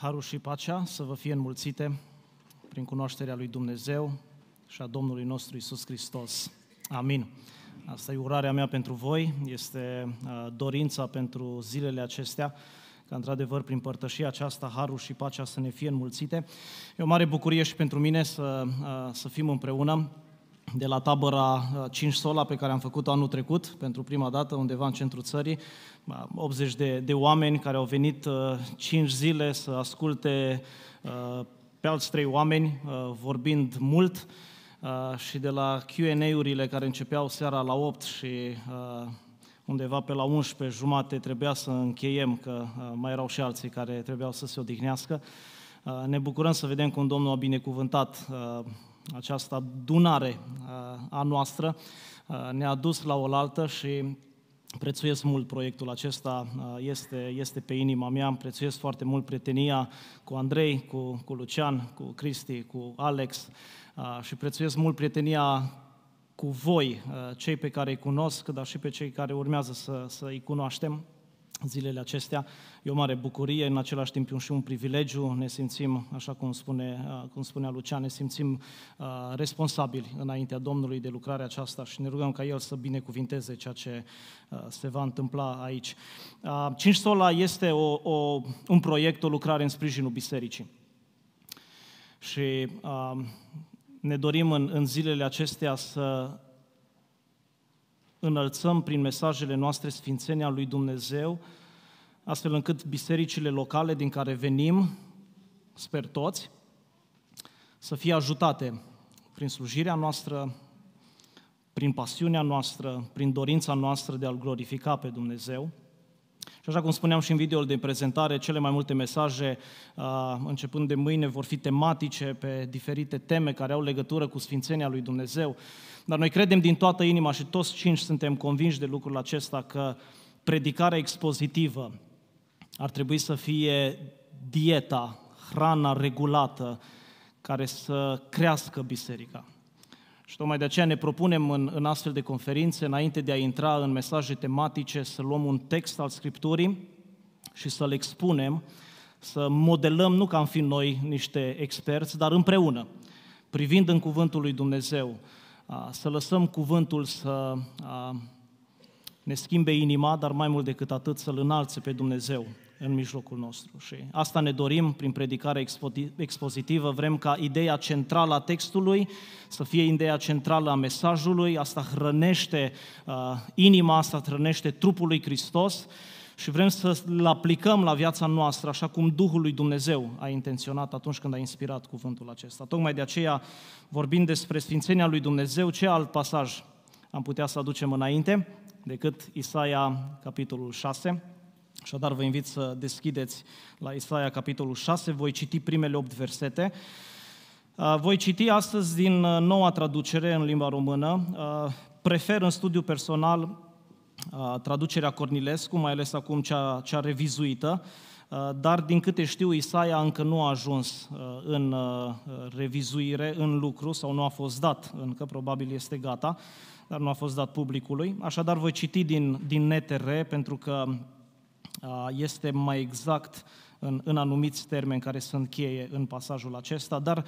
Harul și pacea să vă fie înmulțite prin cunoașterea lui Dumnezeu și a Domnului nostru Isus Hristos. Amin. Asta e urarea mea pentru voi, este dorința pentru zilele acestea, ca într-adevăr prin părtășia aceasta, harul și pacea să ne fie înmulțite. E o mare bucurie și pentru mine să, să fim împreună de la tabăra 5 Sola pe care am făcut-o anul trecut, pentru prima dată, undeva în centrul țării. 80 de, de oameni care au venit 5 zile să asculte pe alți trei oameni vorbind mult și de la Q&A-urile care începeau seara la 8 și undeva pe la 11 jumate trebuia să încheiem, că mai erau și alții care trebuiau să se odihnească. Ne bucurăm să vedem cum Domnul a binecuvântat această dunare a noastră, ne-a dus la oaltă și prețuiesc mult proiectul acesta, este, este pe inima mea, prețuiesc foarte mult prietenia cu Andrei, cu, cu Lucian, cu Cristi, cu Alex și prețuiesc mult prietenia cu voi, cei pe care îi cunosc, dar și pe cei care urmează să, să îi cunoaștem zilele acestea. E o mare bucurie, în același timp și un privilegiu. Ne simțim, așa cum, spune, cum spunea Lucian, ne simțim uh, responsabili înaintea Domnului de lucrarea aceasta și ne rugăm ca El să binecuvinteze ceea ce uh, se va întâmpla aici. Uh, Cinci Sola este o, o, un proiect, o lucrare în sprijinul bisericii. Și uh, ne dorim în, în zilele acestea să înălțăm prin mesajele noastre Sfințenia lui Dumnezeu, astfel încât bisericile locale din care venim, sper toți, să fie ajutate prin slujirea noastră, prin pasiunea noastră, prin dorința noastră de a-L glorifica pe Dumnezeu. Și așa cum spuneam și în videoul de prezentare, cele mai multe mesaje, începând de mâine, vor fi tematice pe diferite teme care au legătură cu Sfințenia lui Dumnezeu. Dar noi credem din toată inima și toți cinci suntem convinși de lucrul acesta că predicarea expozitivă ar trebui să fie dieta, hrana regulată care să crească biserica. Și tocmai de aceea ne propunem în, în astfel de conferințe, înainte de a intra în mesaje tematice, să luăm un text al Scripturii și să-l expunem, să modelăm, nu ca am fi noi niște experți, dar împreună, privind în Cuvântul lui Dumnezeu, să lăsăm cuvântul să ne schimbe inima, dar mai mult decât atât să-L înalțe pe Dumnezeu în mijlocul nostru. Și asta ne dorim prin predicarea expozitivă. Vrem ca ideea centrală a textului să fie ideea centrală a mesajului. Asta hrănește uh, inima, asta hrănește trupul lui Hristos și vrem să-l aplicăm la viața noastră așa cum Duhul lui Dumnezeu a intenționat atunci când a inspirat cuvântul acesta. Tocmai de aceea, vorbind despre Sfințenia lui Dumnezeu, ce alt pasaj am putea să aducem înainte decât Isaia, capitolul 6. Așadar, vă invit să deschideți la Isaia, capitolul 6, voi citi primele 8 versete. Voi citi astăzi din uh, noua traducere în limba română. Prefer în studiu personal traducerea Cornilescu, mai ales acum cea, cea revizuită, dar din câte știu, Isaia încă nu a ajuns în revizuire, în lucru, sau nu a fost dat încă, probabil este gata, dar nu a fost dat publicului. Așadar, voi citi din, din NTR, pentru că este mai exact în, în anumiți termeni care sunt cheie în pasajul acesta, dar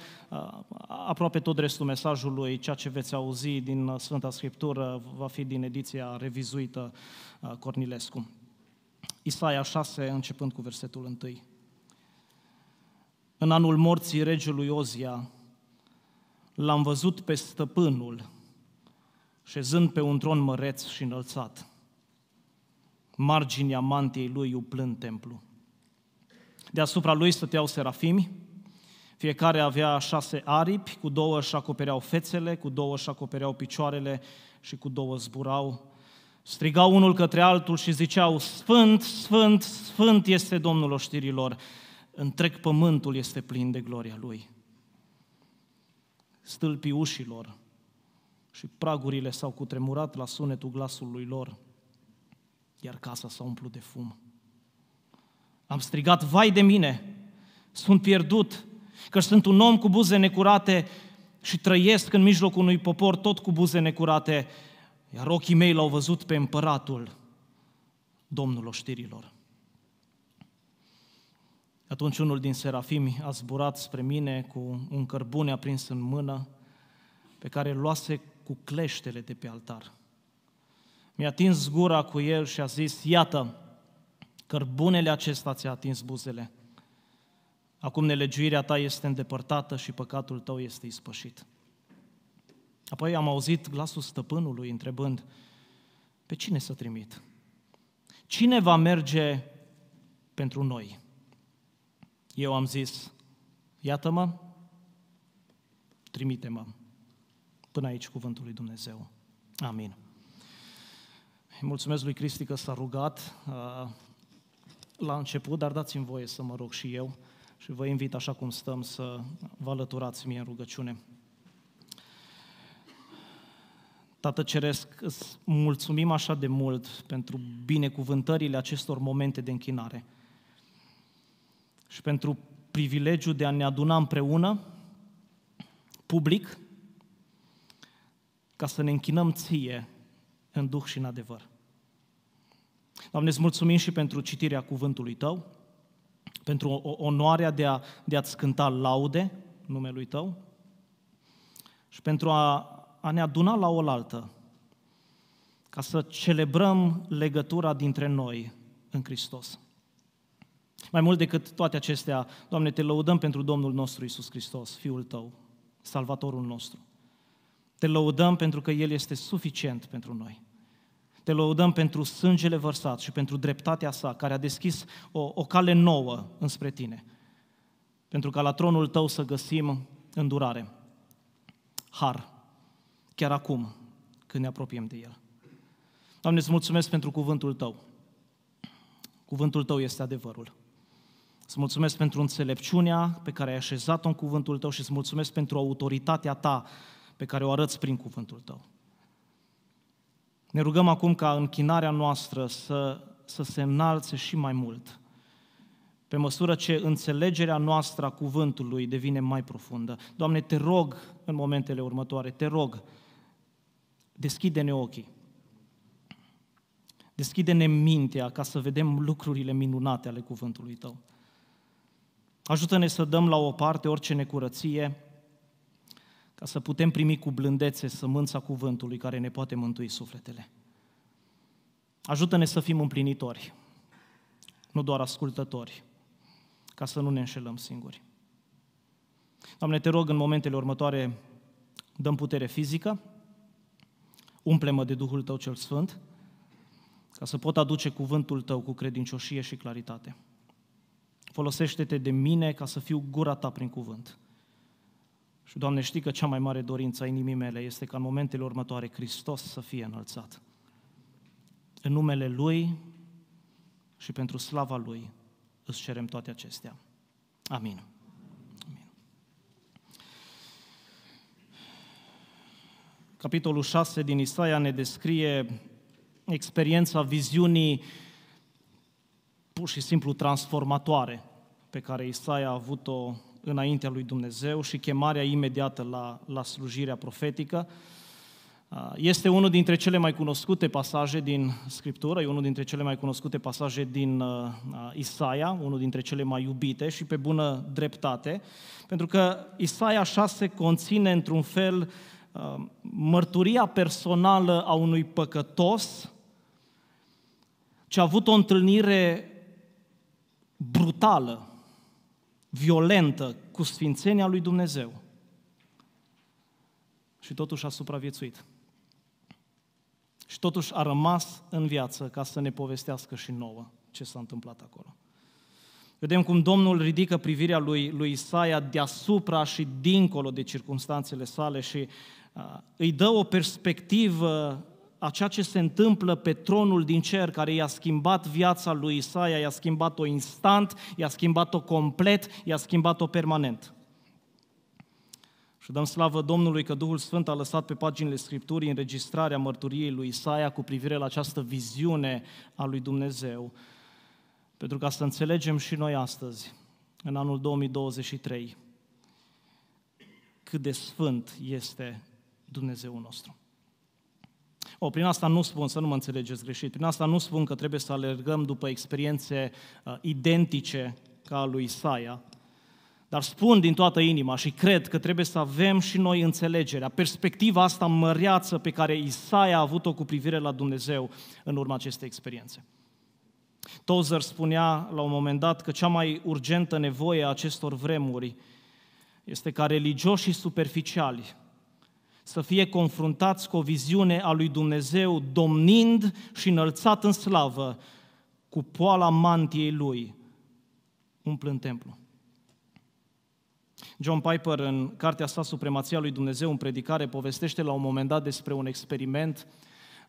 aproape tot restul mesajului, ceea ce veți auzi din Sfânta Scriptură, va fi din ediția revizuită Cornilescu. Isaia 6, începând cu versetul 1. În anul morții regelui Ozia, l-am văzut pe stăpânul, șezând pe un tron măreț și înălțat. Marginea mantiei lui uplând templu. Deasupra lui stăteau serafimi, fiecare avea șase aripi, cu două își acopereau fețele, cu două își acopereau picioarele și cu două zburau. Strigau unul către altul și ziceau, Sfânt, Sfânt, Sfânt este Domnul oștirilor, întreg pământul este plin de gloria Lui. Stâlpii ușilor și pragurile s-au cutremurat la sunetul glasului lor, iar casa s-a umplut de fum. Am strigat, vai de mine, sunt pierdut, că sunt un om cu buze necurate și trăiesc în mijlocul unui popor tot cu buze necurate, iar ochii mei l-au văzut pe împăratul, Domnul oștirilor. Atunci unul din serafimi a zburat spre mine cu un cărbune aprins în mână, pe care îl luase cu cleștele de pe altar. Mi-a atins gura cu el și a zis, iată, cărbunele acesta ți-a atins buzele. Acum nelegiuirea ta este îndepărtată și păcatul tău este ispășit. Apoi am auzit glasul stăpânului întrebând, pe cine să trimit? Cine va merge pentru noi? Eu am zis, iată-mă, trimite-mă. Până aici cuvântul lui Dumnezeu. Amin. Mulțumesc lui Cristi că s-a rugat uh, la început, dar dați-mi voie să mă rog și eu și vă invit așa cum stăm să vă alăturați mie în rugăciune. Tată Ceresc, îți mulțumim așa de mult pentru binecuvântările acestor momente de închinare și pentru privilegiul de a ne aduna împreună, public, ca să ne închinăm Ție în Duh și în adevăr. Doamne, îți mulțumim și pentru citirea cuvântului Tău, pentru onoarea de, a, de a-ți cânta laude numelui Tău și pentru a, a ne aduna la oaltă, ca să celebrăm legătura dintre noi în Hristos. Mai mult decât toate acestea, Doamne, te lăudăm pentru Domnul nostru Isus Hristos, Fiul Tău, Salvatorul nostru. Te lăudăm pentru că El este suficient pentru noi. Te lăudăm pentru sângele vărsat și pentru dreptatea sa, care a deschis o, o cale nouă înspre tine. Pentru ca la tronul tău să găsim îndurare, har, chiar acum, când ne apropiem de el. Doamne, îți mulțumesc pentru cuvântul tău. Cuvântul tău este adevărul. Îți mulțumesc pentru înțelepciunea pe care ai așezat-o în cuvântul tău și îți mulțumesc pentru autoritatea ta pe care o arăți prin cuvântul tău. Ne rugăm acum ca închinarea noastră să, să se înalțe și mai mult, pe măsură ce înțelegerea noastră a cuvântului devine mai profundă. Doamne, te rog în momentele următoare, te rog, deschide-ne ochii, deschide-ne mintea ca să vedem lucrurile minunate ale cuvântului Tău. Ajută-ne să dăm la o parte orice necurăție, ca să putem primi cu blândețe sămânța cuvântului care ne poate mântui sufletele. Ajută-ne să fim împlinitori, nu doar ascultători, ca să nu ne înșelăm singuri. Doamne, te rog în momentele următoare, dăm putere fizică, umple-mă de Duhul Tău cel Sfânt, ca să pot aduce cuvântul Tău cu credincioșie și claritate. Folosește-te de mine ca să fiu gura Ta prin cuvânt. Și, Doamne, știi că cea mai mare dorință a inimii mele este ca în momentele următoare Hristos să fie înălțat. În numele Lui și pentru slava Lui îți cerem toate acestea. Amin. Amin. Capitolul 6 din Isaia ne descrie experiența viziunii pur și simplu transformatoare pe care Isaia a avut-o înaintea lui Dumnezeu și chemarea imediată la, la slujirea profetică. Este unul dintre cele mai cunoscute pasaje din Scriptură, e unul dintre cele mai cunoscute pasaje din uh, Isaia, unul dintre cele mai iubite și pe bună dreptate, pentru că Isaia 6 conține într-un fel uh, mărturia personală a unui păcătos ce a avut o întâlnire brutală violentă cu sfințenia lui Dumnezeu. Și totuși a supraviețuit. Și totuși a rămas în viață ca să ne povestească și nouă ce s-a întâmplat acolo. Vedem cum Domnul ridică privirea lui, lui Isaia deasupra și dincolo de circunstanțele sale și uh, îi dă o perspectivă a ceea ce se întâmplă pe tronul din cer, care i-a schimbat viața lui Isaia, i-a schimbat-o instant, i-a schimbat-o complet, i-a schimbat-o permanent. Și dăm slavă Domnului că Duhul Sfânt a lăsat pe paginile Scripturii înregistrarea mărturiei lui Isaia cu privire la această viziune a lui Dumnezeu, pentru ca să înțelegem și noi astăzi, în anul 2023, cât de sfânt este Dumnezeu nostru. O, prin asta nu spun, să nu mă înțelegeți greșit, prin asta nu spun că trebuie să alergăm după experiențe uh, identice ca a lui Isaia, dar spun din toată inima și cred că trebuie să avem și noi înțelegerea, perspectiva asta măreață pe care Isaia a avut-o cu privire la Dumnezeu în urma acestei experiențe. Tozer spunea la un moment dat că cea mai urgentă nevoie a acestor vremuri este ca religioșii superficiali să fie confruntați cu o viziune a lui Dumnezeu domnind și înălțat în slavă cu poala mantiei lui, umplând templu. John Piper, în cartea sa Supremația lui Dumnezeu, în predicare, povestește la un moment dat despre un experiment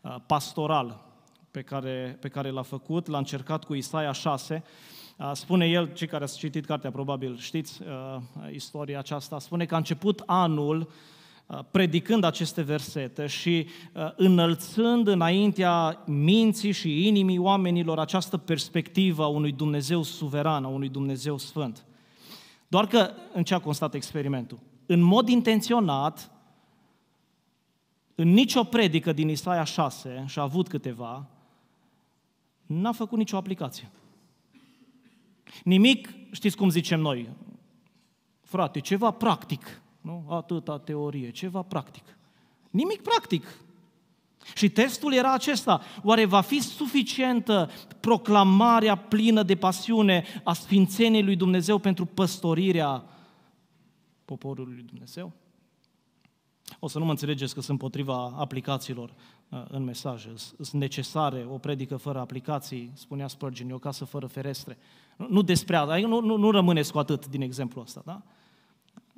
uh, pastoral pe care, pe care l-a făcut, l-a încercat cu Isaia 6. Uh, spune el, cei care ați citit cartea, probabil știți uh, istoria aceasta, spune că a început anul predicând aceste versete și înălțând înaintea minții și inimii oamenilor această perspectivă a unui Dumnezeu suveran, a unui Dumnezeu sfânt. Doar că în ce a constat experimentul? În mod intenționat, în nicio predică din Isaia 6, și a avut câteva, n-a făcut nicio aplicație. Nimic, știți cum zicem noi, frate, ceva practic, nu? Atâta teorie, ceva practic. Nimic practic. Și testul era acesta. Oare va fi suficientă proclamarea plină de pasiune a Sfințeniei lui Dumnezeu pentru păstorirea poporului lui Dumnezeu? O să nu mă înțelegeți că sunt potriva aplicațiilor uh, în mesaje. Sunt necesare o predică fără aplicații, spunea Spurgeon, e o casă fără ferestre. Nu despre asta, nu, nu, nu rămâneți cu atât din exemplu ăsta, da?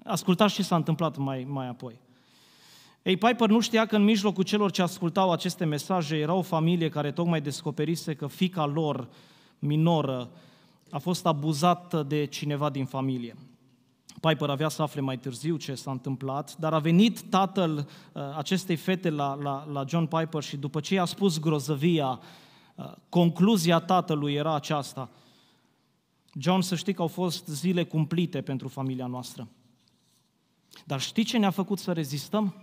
Ascultați ce s-a întâmplat mai, mai apoi. Ei, Piper nu știa că în mijlocul celor ce ascultau aceste mesaje era o familie care tocmai descoperise că fica lor minoră a fost abuzată de cineva din familie. Piper avea să afle mai târziu ce s-a întâmplat, dar a venit tatăl uh, acestei fete la, la, la John Piper și după ce i-a spus grozăvia, uh, concluzia tatălui era aceasta. John, să știi că au fost zile cumplite pentru familia noastră. Dar știi ce ne-a făcut să rezistăm?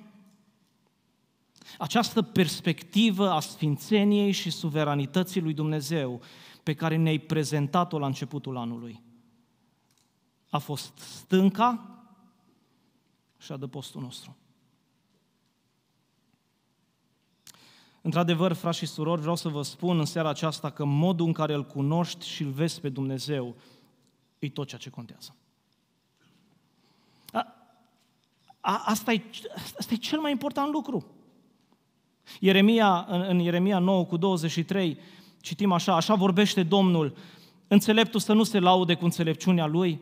Această perspectivă a sfințeniei și suveranității lui Dumnezeu pe care ne-ai prezentat-o la începutul anului. A fost stânca și adăpostul nostru. Într-adevăr, frați și surori, vreau să vă spun în seara aceasta că modul în care îl cunoști și îl vezi pe Dumnezeu e tot ceea ce contează. A, a, asta, e, asta e cel mai important lucru. Ieremia, în, în Ieremia 9 cu 23 citim așa, așa vorbește Domnul, înțeleptul să nu se laude cu înțelepciunea lui,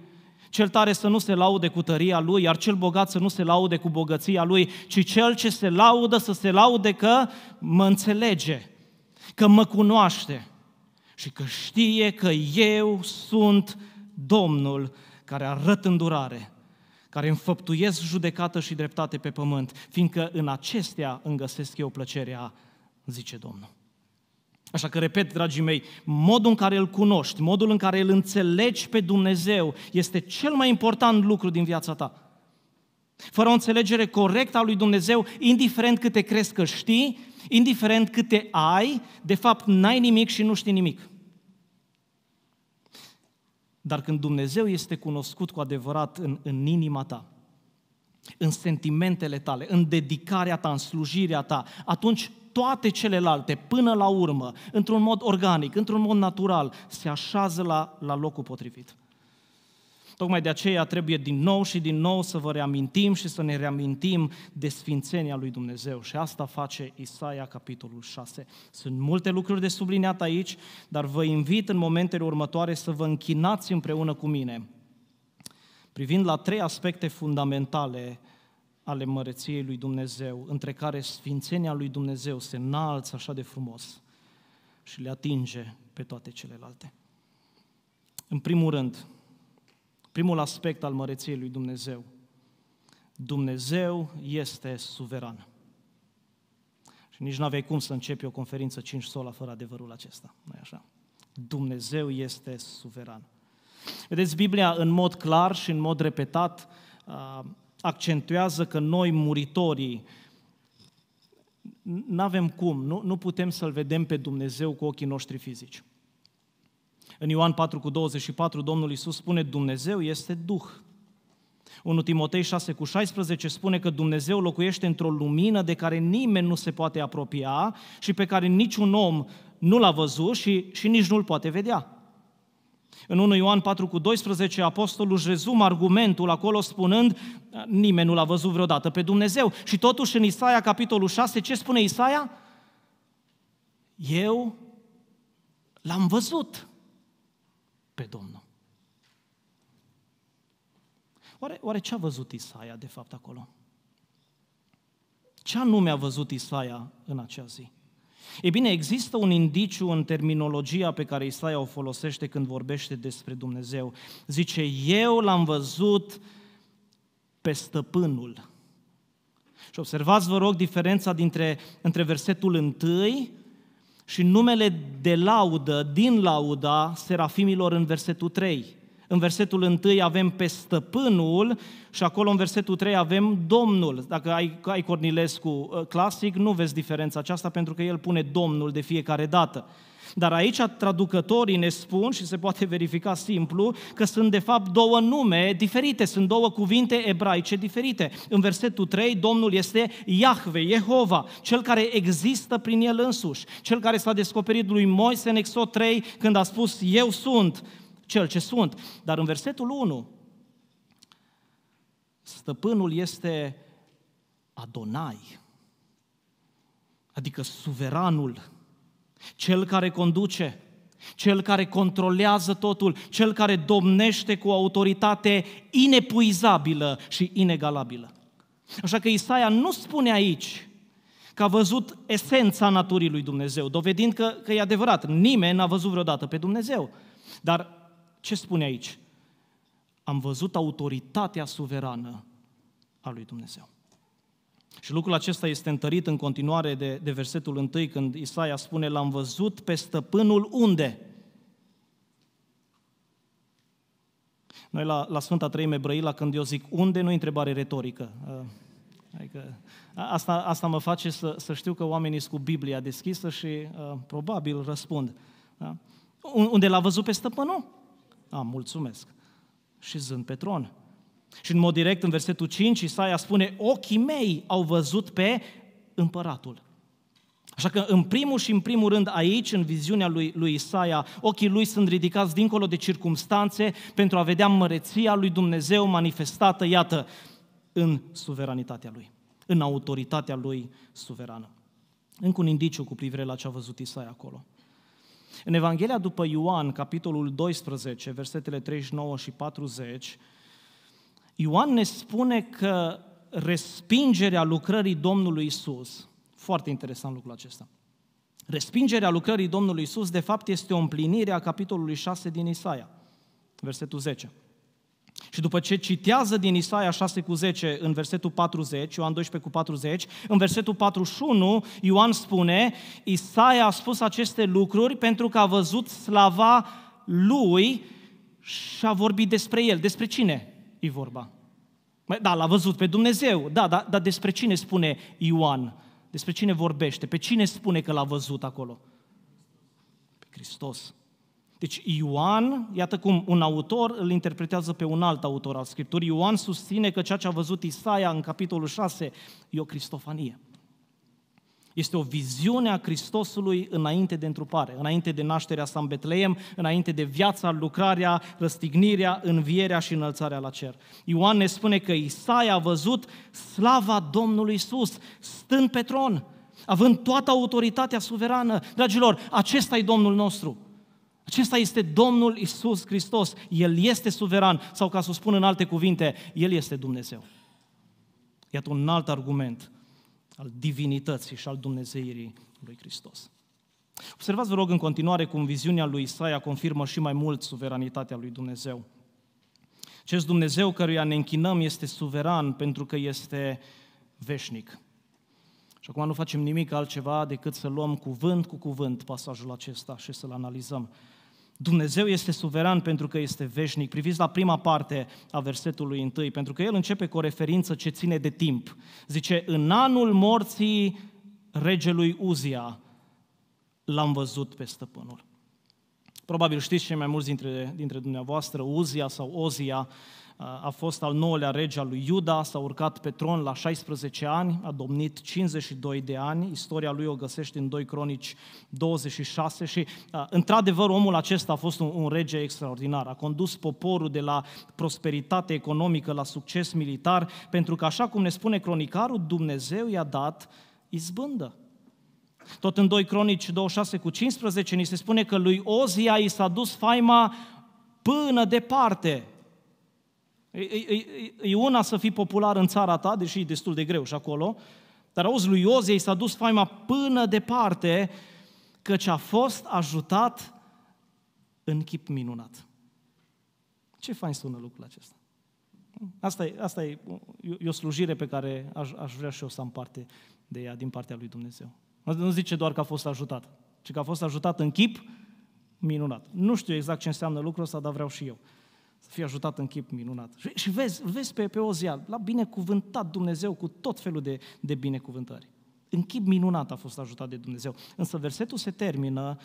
cel tare să nu se laude cu tăria lui, iar cel bogat să nu se laude cu bogăția lui, ci cel ce se laudă să se laude că mă înțelege, că mă cunoaște și că știe că eu sunt Domnul care arăt îndurare care înfăptuiesc judecată și dreptate pe pământ, fiindcă în acestea îmi găsesc eu plăcerea, zice Domnul. Așa că, repet, dragii mei, modul în care îl cunoști, modul în care îl înțelegi pe Dumnezeu este cel mai important lucru din viața ta. Fără o înțelegere corectă a lui Dumnezeu, indiferent câte crezi că știi, indiferent câte ai, de fapt n-ai nimic și nu știi nimic. Dar când Dumnezeu este cunoscut cu adevărat în, în inima ta, în sentimentele tale, în dedicarea ta, în slujirea ta, atunci toate celelalte, până la urmă, într-un mod organic, într-un mod natural, se așează la, la locul potrivit. Tocmai de aceea trebuie din nou și din nou să vă reamintim și să ne reamintim de sfințenia lui Dumnezeu. Și asta face Isaia, capitolul 6. Sunt multe lucruri de subliniat aici, dar vă invit în momentele următoare să vă închinați împreună cu mine, privind la trei aspecte fundamentale ale măreției lui Dumnezeu, între care sfințenia lui Dumnezeu se înalță așa de frumos și le atinge pe toate celelalte. În primul rând, Primul aspect al măreției lui Dumnezeu. Dumnezeu este suveran. Și nici nu aveai cum să începi o conferință 5 sola fără adevărul acesta. nu așa? Dumnezeu este suveran. Vedeți, Biblia în mod clar și în mod repetat accentuează că noi, muritorii, nu avem cum, nu, nu putem să-L vedem pe Dumnezeu cu ochii noștri fizici. În Ioan 4 cu 24, Domnul Iisus spune, Dumnezeu este Duh. 1 Timotei 6 cu 16 spune că Dumnezeu locuiește într-o lumină de care nimeni nu se poate apropia și pe care niciun om nu l-a văzut și, și nici nu-l poate vedea. În 1 Ioan 4 cu 12, apostolul își rezumă argumentul acolo spunând nimeni nu l-a văzut vreodată pe Dumnezeu. Și totuși în Isaia, capitolul 6, ce spune Isaia? Eu l-am văzut pe Domnul. Oare, oare ce a văzut Isaia de fapt acolo? Ce anume a văzut Isaia în acea zi? E bine, există un indiciu în terminologia pe care Isaia o folosește când vorbește despre Dumnezeu. Zice, eu l-am văzut pe stăpânul. Și observați, vă rog, diferența dintre, între versetul 1 și numele de laudă din lauda serafimilor în versetul 3. În versetul 1 avem pe stăpânul și acolo în versetul 3 avem Domnul. Dacă ai, ai Cornilescu uh, clasic, nu vezi diferența aceasta pentru că el pune Domnul de fiecare dată. Dar aici traducătorii ne spun, și se poate verifica simplu, că sunt de fapt două nume diferite, sunt două cuvinte ebraice diferite. În versetul 3, Domnul este Iahve, Jehova, cel care există prin el însuși, cel care s-a descoperit lui Moise în Exod 3 când a spus, eu sunt cel ce sunt. Dar în versetul 1, stăpânul este Adonai, adică suveranul, cel care conduce, cel care controlează totul, cel care domnește cu autoritate inepuizabilă și inegalabilă. Așa că Isaia nu spune aici că a văzut esența naturii lui Dumnezeu, dovedind că, că e adevărat, nimeni n-a văzut vreodată pe Dumnezeu. Dar ce spune aici? Am văzut autoritatea suverană a lui Dumnezeu. Și lucrul acesta este întărit în continuare de, de versetul 1, când Isaia spune, l-am văzut pe stăpânul unde? Noi la, la Sfânta Treime Brăila, când eu zic unde, nu e întrebare retorică. Adică, asta, asta mă face să, să știu că oamenii sunt cu Biblia deschisă și uh, probabil răspund. Da? Unde l-a văzut pe stăpânul? A, mulțumesc. Și zând pe tron. Și în mod direct, în versetul 5, Isaia spune, ochii mei au văzut pe împăratul. Așa că, în primul și în primul rând, aici, în viziunea lui, lui Isaia, ochii lui sunt ridicați dincolo de circumstanțe pentru a vedea măreția lui Dumnezeu manifestată, iată, în suveranitatea lui, în autoritatea lui suverană. Încă un indiciu cu privire la ce a văzut Isaia acolo. În Evanghelia după Ioan, capitolul 12, versetele 39 și 40, Ioan ne spune că respingerea lucrării Domnului Isus, foarte interesant lucrul acesta, respingerea lucrării Domnului Isus, de fapt, este o împlinire a capitolului 6 din Isaia, versetul 10. Și după ce citează din Isaia 6 cu 10 în versetul 40, Ioan 12 cu 40, în versetul 41 Ioan spune, Isaia a spus aceste lucruri pentru că a văzut slava lui și a vorbit despre el. Despre cine e vorba? Da, l-a văzut pe Dumnezeu, da, dar da, despre cine spune Ioan? Despre cine vorbește? Pe cine spune că l-a văzut acolo? Pe Hristos. Deci Ioan, iată cum un autor îl interpretează pe un alt autor al Scripturii. Ioan susține că ceea ce a văzut Isaia în capitolul 6 e o cristofanie. Este o viziune a Hristosului înainte de întrupare, înainte de nașterea sa în Betleem, înainte de viața, lucrarea, răstignirea, învierea și înălțarea la cer. Ioan ne spune că Isaia a văzut slava Domnului Isus stând pe tron, având toată autoritatea suverană. Dragilor, acesta e Domnul nostru. Acesta este Domnul Isus Hristos. El este suveran, sau ca să o spun în alte cuvinte, El este Dumnezeu. Iată un alt argument al divinității și al dumnezeirii lui Hristos. Observați, vă rog, în continuare cum viziunea lui Isaia confirmă și mai mult suveranitatea lui Dumnezeu. Acest Dumnezeu căruia ne închinăm este suveran pentru că este veșnic. Și acum nu facem nimic altceva decât să luăm cuvânt cu cuvânt pasajul acesta și să-l analizăm. Dumnezeu este suveran pentru că este veșnic. Priviți la prima parte a versetului întâi, pentru că el începe cu o referință ce ține de timp. Zice, în anul morții regelui Uzia l-am văzut pe stăpânul. Probabil știți cei mai mulți dintre, dintre dumneavoastră, Uzia sau Ozia a fost al nouălea rege al lui Iuda, s-a urcat pe tron la 16 ani, a domnit 52 de ani, istoria lui o găsești în 2 Cronici 26 și, într-adevăr, omul acesta a fost un, un rege extraordinar, a condus poporul de la prosperitate economică la succes militar, pentru că, așa cum ne spune cronicarul, Dumnezeu i-a dat izbândă. Tot în 2 Cronici 26 cu 15 ni se spune că lui Ozia i s-a dus faima până departe. E, e, e una să fii popular în țara ta, deși e destul de greu și acolo, dar auzi, lui Ozia i s-a dus faima până departe, căci a fost ajutat în chip minunat. Ce fain sună lucrul acesta? Asta e, asta e, e o slujire pe care aș, aș vrea și eu să am parte de ea din partea lui Dumnezeu. Nu zice doar că a fost ajutat, ci că a fost ajutat în chip minunat. Nu știu exact ce înseamnă lucrul ăsta, dar vreau și eu să fie ajutat în chip minunat. Și, și vezi, vezi pe, pe Ozia, l-a binecuvântat Dumnezeu cu tot felul de, de binecuvântări. În chip minunat a fost ajutat de Dumnezeu. Însă versetul se termină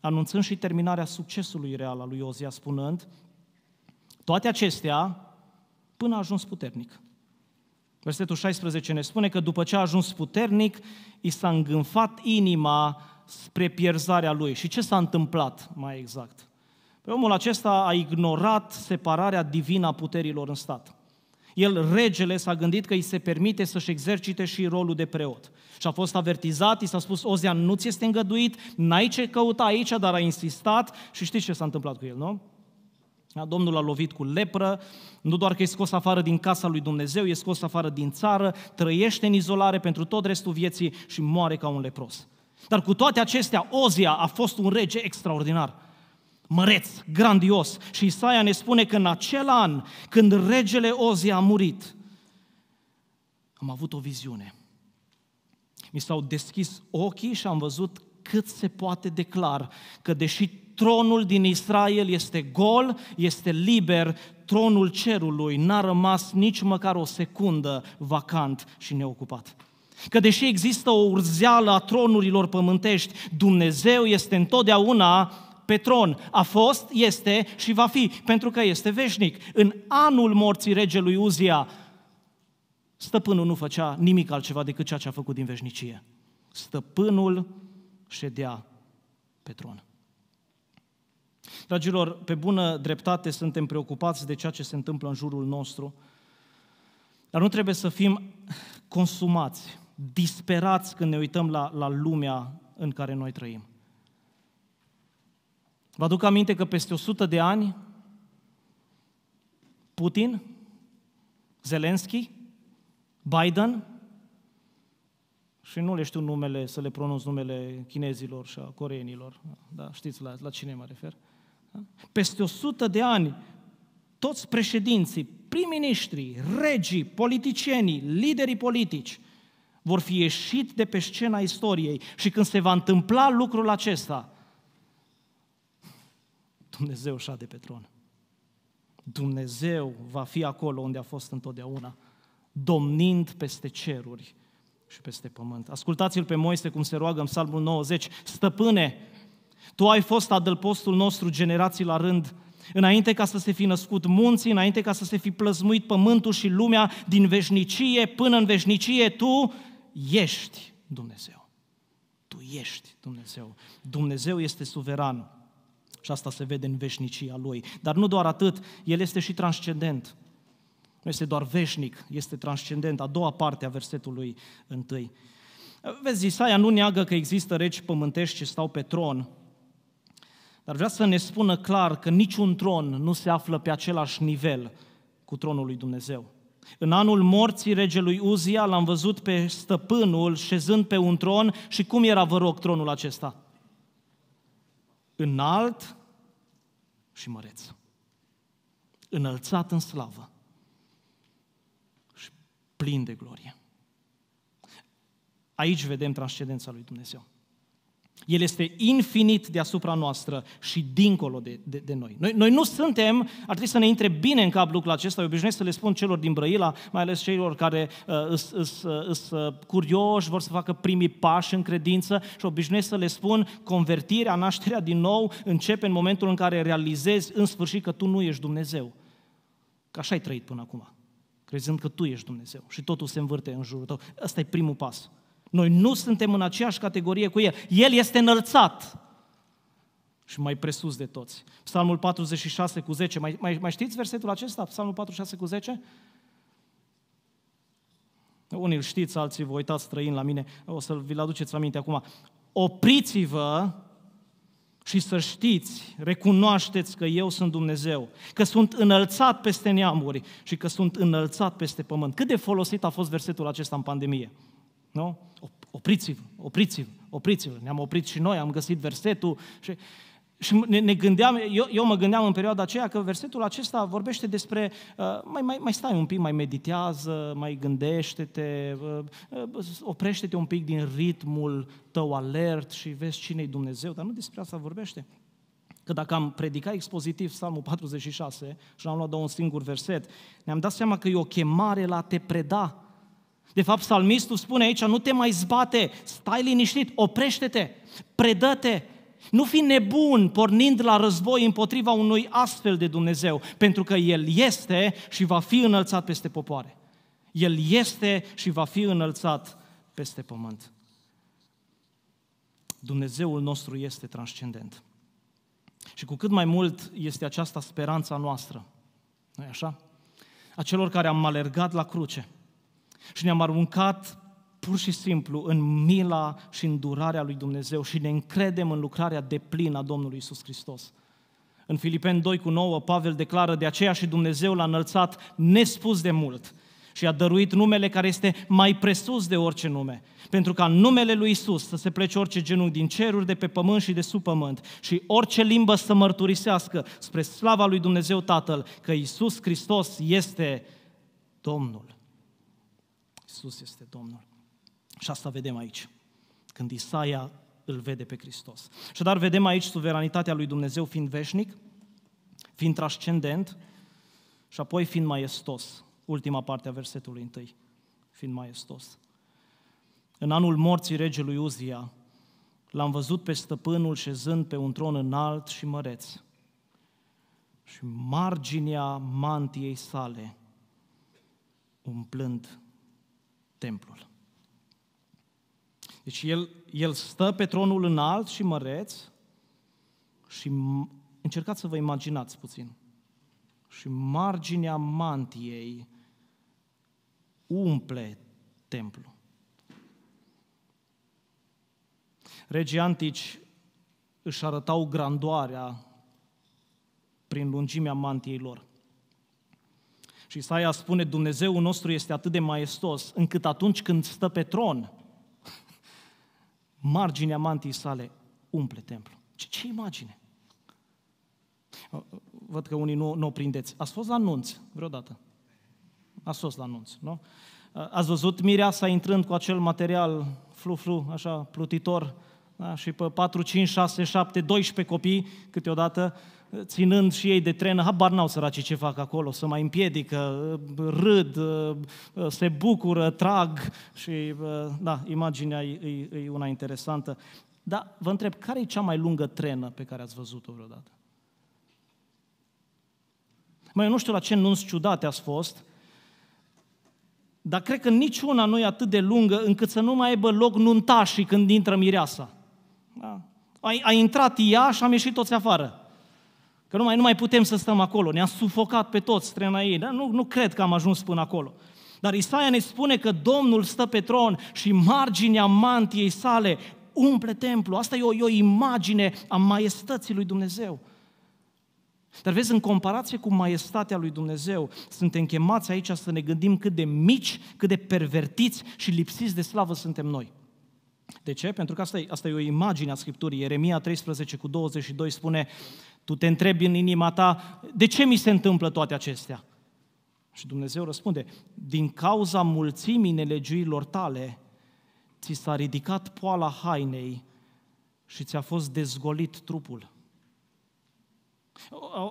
anunțând și terminarea succesului real al lui Ozia, spunând toate acestea până a ajuns puternic. Versetul 16 ne spune că după ce a ajuns puternic, i s-a îngânfat inima spre pierzarea lui. Și ce s-a întâmplat mai exact? Pe omul acesta a ignorat separarea divină a puterilor în stat. El, regele, s-a gândit că îi se permite să-și exercite și rolul de preot. Și a fost avertizat, i s-a spus, Ozia, nu ți este îngăduit, n-ai ce căuta aici, dar a insistat și știți ce s-a întâmplat cu el, nu? Domnul a lovit cu lepră, nu doar că e scos afară din casa lui Dumnezeu, e scos afară din țară, trăiește în izolare pentru tot restul vieții și moare ca un lepros. Dar cu toate acestea, Ozia a fost un rege extraordinar, măreț, grandios. Și Isaia ne spune că în acel an, când regele Ozia a murit, am avut o viziune. Mi s-au deschis ochii și am văzut cât se poate declar că deși tronul din Israel este gol, este liber, tronul cerului n-a rămas nici măcar o secundă vacant și neocupat. Că deși există o urzeală a tronurilor pământești, Dumnezeu este întotdeauna pe tron. A fost, este și va fi, pentru că este veșnic. În anul morții regelui Uzia, stăpânul nu făcea nimic altceva decât ceea ce a făcut din veșnicie. Stăpânul ședea pe tron. Dragilor, pe bună dreptate suntem preocupați de ceea ce se întâmplă în jurul nostru, dar nu trebuie să fim consumați, disperați când ne uităm la, la lumea în care noi trăim. Vă aduc aminte că peste 100 de ani, Putin, Zelensky, Biden, și nu le știu numele, să le pronunț numele chinezilor și a coreenilor, da, știți la, la cine mă refer, peste 100 de ani, toți președinții, prim-ministrii, regii, politicienii, liderii politici vor fi ieșit de pe scena istoriei și când se va întâmpla lucrul acesta, Dumnezeu șade pe tron. Dumnezeu va fi acolo unde a fost întotdeauna, domnind peste ceruri și peste pământ. Ascultați-l pe Moise cum se roagă în Psalmul 90, Stăpâne, tu ai fost adălpostul nostru generații la rând, înainte ca să se fi născut munții, înainte ca să se fi plăzmuit pământul și lumea din veșnicie până în veșnicie, Tu ești Dumnezeu. Tu ești Dumnezeu. Dumnezeu este suveran și asta se vede în veșnicia Lui. Dar nu doar atât, El este și transcendent. Nu este doar veșnic, este transcendent. A doua parte a versetului întâi. Vezi, Isaia nu neagă că există regi pământești ce stau pe tron, dar vrea să ne spună clar că niciun tron nu se află pe același nivel cu tronul lui Dumnezeu. În anul morții regelui Uzia l-am văzut pe stăpânul șezând pe un tron și cum era, vă rog, tronul acesta? Înalt și măreț. Înălțat în slavă și plin de glorie. Aici vedem transcendența lui Dumnezeu. El este infinit deasupra noastră și dincolo de, de, de noi. noi. Noi nu suntem, ar trebui să ne intre bine în cap lucrul acesta, eu obișnuiesc să le spun celor din Brăila, mai ales celor care sunt uh, uh, uh, curioși, vor să facă primii pași în credință și obișnuiesc să le spun, convertirea, nașterea din nou începe în momentul în care realizezi în sfârșit că tu nu ești Dumnezeu. Că așa ai trăit până acum, crezând că tu ești Dumnezeu și totul se învârte în jurul tău. Ăsta e primul pas. Noi nu suntem în aceeași categorie cu El. El este înălțat și mai presus de toți. Psalmul 46 cu 10, mai, mai, mai știți versetul acesta? Psalmul 46 cu 10? Unii îl știți, alții vă uitați străin la mine, o să vi-l aduceți aminte acum. Opriți-vă și să știți, recunoașteți că eu sunt Dumnezeu, că sunt înălțat peste neamuri și că sunt înălțat peste pământ. Cât de folosit a fost versetul acesta în pandemie? Nu? Opriți-vă, opriți-vă, opriți-vă. Ne-am oprit și noi, am găsit versetul și, și ne, ne gândeam, eu, eu mă gândeam în perioada aceea că versetul acesta vorbește despre uh, mai, mai, mai stai un pic, mai meditează, mai gândește-te, uh, uh, oprește-te un pic din ritmul tău alert și vezi cine e Dumnezeu, dar nu despre asta vorbește. Că dacă am predicat expozitiv Psalmul 46 și am luat doar un singur verset, ne-am dat seama că e o chemare la a te preda de fapt, psalmistul spune aici, nu te mai zbate, stai liniștit, oprește-te, predă-te, nu fi nebun pornind la război împotriva unui astfel de Dumnezeu, pentru că El este și va fi înălțat peste popoare. El este și va fi înălțat peste pământ. Dumnezeul nostru este transcendent. Și cu cât mai mult este aceasta speranța noastră, nu așa? A celor care am alergat la cruce, și ne-am aruncat pur și simplu în mila și în durarea lui Dumnezeu și ne încredem în lucrarea de plină a Domnului Isus Hristos. În Filipeni 2 cu 9, Pavel declară, de aceea și Dumnezeu l-a înălțat nespus de mult și a dăruit numele care este mai presus de orice nume, pentru ca în numele lui Isus să se plece orice genunchi din ceruri, de pe pământ și de sub pământ și orice limbă să mărturisească spre slava lui Dumnezeu Tatăl că Isus Hristos este Domnul. Isus este Domnul. Și asta vedem aici, când Isaia îl vede pe Hristos. Și dar vedem aici suveranitatea lui Dumnezeu fiind veșnic, fiind transcendent și apoi fiind maestos. Ultima parte a versetului întâi, fiind maestos. În anul morții regelui Uzia, l-am văzut pe stăpânul șezând pe un tron înalt și măreț. Și marginea mantiei sale umplând templul. Deci el, el stă pe tronul înalt și măreț și încercați să vă imaginați puțin. Și marginea mantiei umple templu. Regii antici își arătau grandoarea prin lungimea mantiei lor. Și Isaia spune, Dumnezeul nostru este atât de maestos, încât atunci când stă pe tron, marginea mantii sale umple templu. Ce, ce imagine! Văd că unii nu, nu o prindeți. Ați fost la anunț vreodată? Ați fost la anunț, nu? Ați văzut mireasa intrând cu acel material flu-flu, așa, plutitor, da? și pe 4, 5, 6, 7, 12 copii câteodată ținând și ei de trenă, habar n-au săracii ce fac acolo, să mai împiedică, râd, se bucură, trag și, da, imaginea e, e una interesantă. Dar vă întreb, care e cea mai lungă trenă pe care ați văzut-o vreodată? Mai eu nu știu la ce nunți ciudate ați fost, dar cred că niciuna nu e atât de lungă încât să nu mai aibă loc nuntașii când intră mireasa. Da? A, a intrat ea și am ieșit toți afară. Că nu mai, nu mai putem să stăm acolo. Ne-a sufocat pe toți trena ei. Dar nu, nu cred că am ajuns până acolo. Dar Isaia ne spune că Domnul stă pe tron și marginea mantiei sale umple templu. Asta e o, e o imagine a maiestății lui Dumnezeu. Dar vezi, în comparație cu maestatea lui Dumnezeu, suntem chemați aici să ne gândim cât de mici, cât de pervertiți și lipsiți de slavă suntem noi. De ce? Pentru că asta e, asta e o imagine a Scripturii. Ieremia 13 cu 22 spune tu te întrebi în inima ta, de ce mi se întâmplă toate acestea? Și Dumnezeu răspunde, din cauza mulțimii nelegiuilor tale, ți s-a ridicat poala hainei și ți-a fost dezgolit trupul.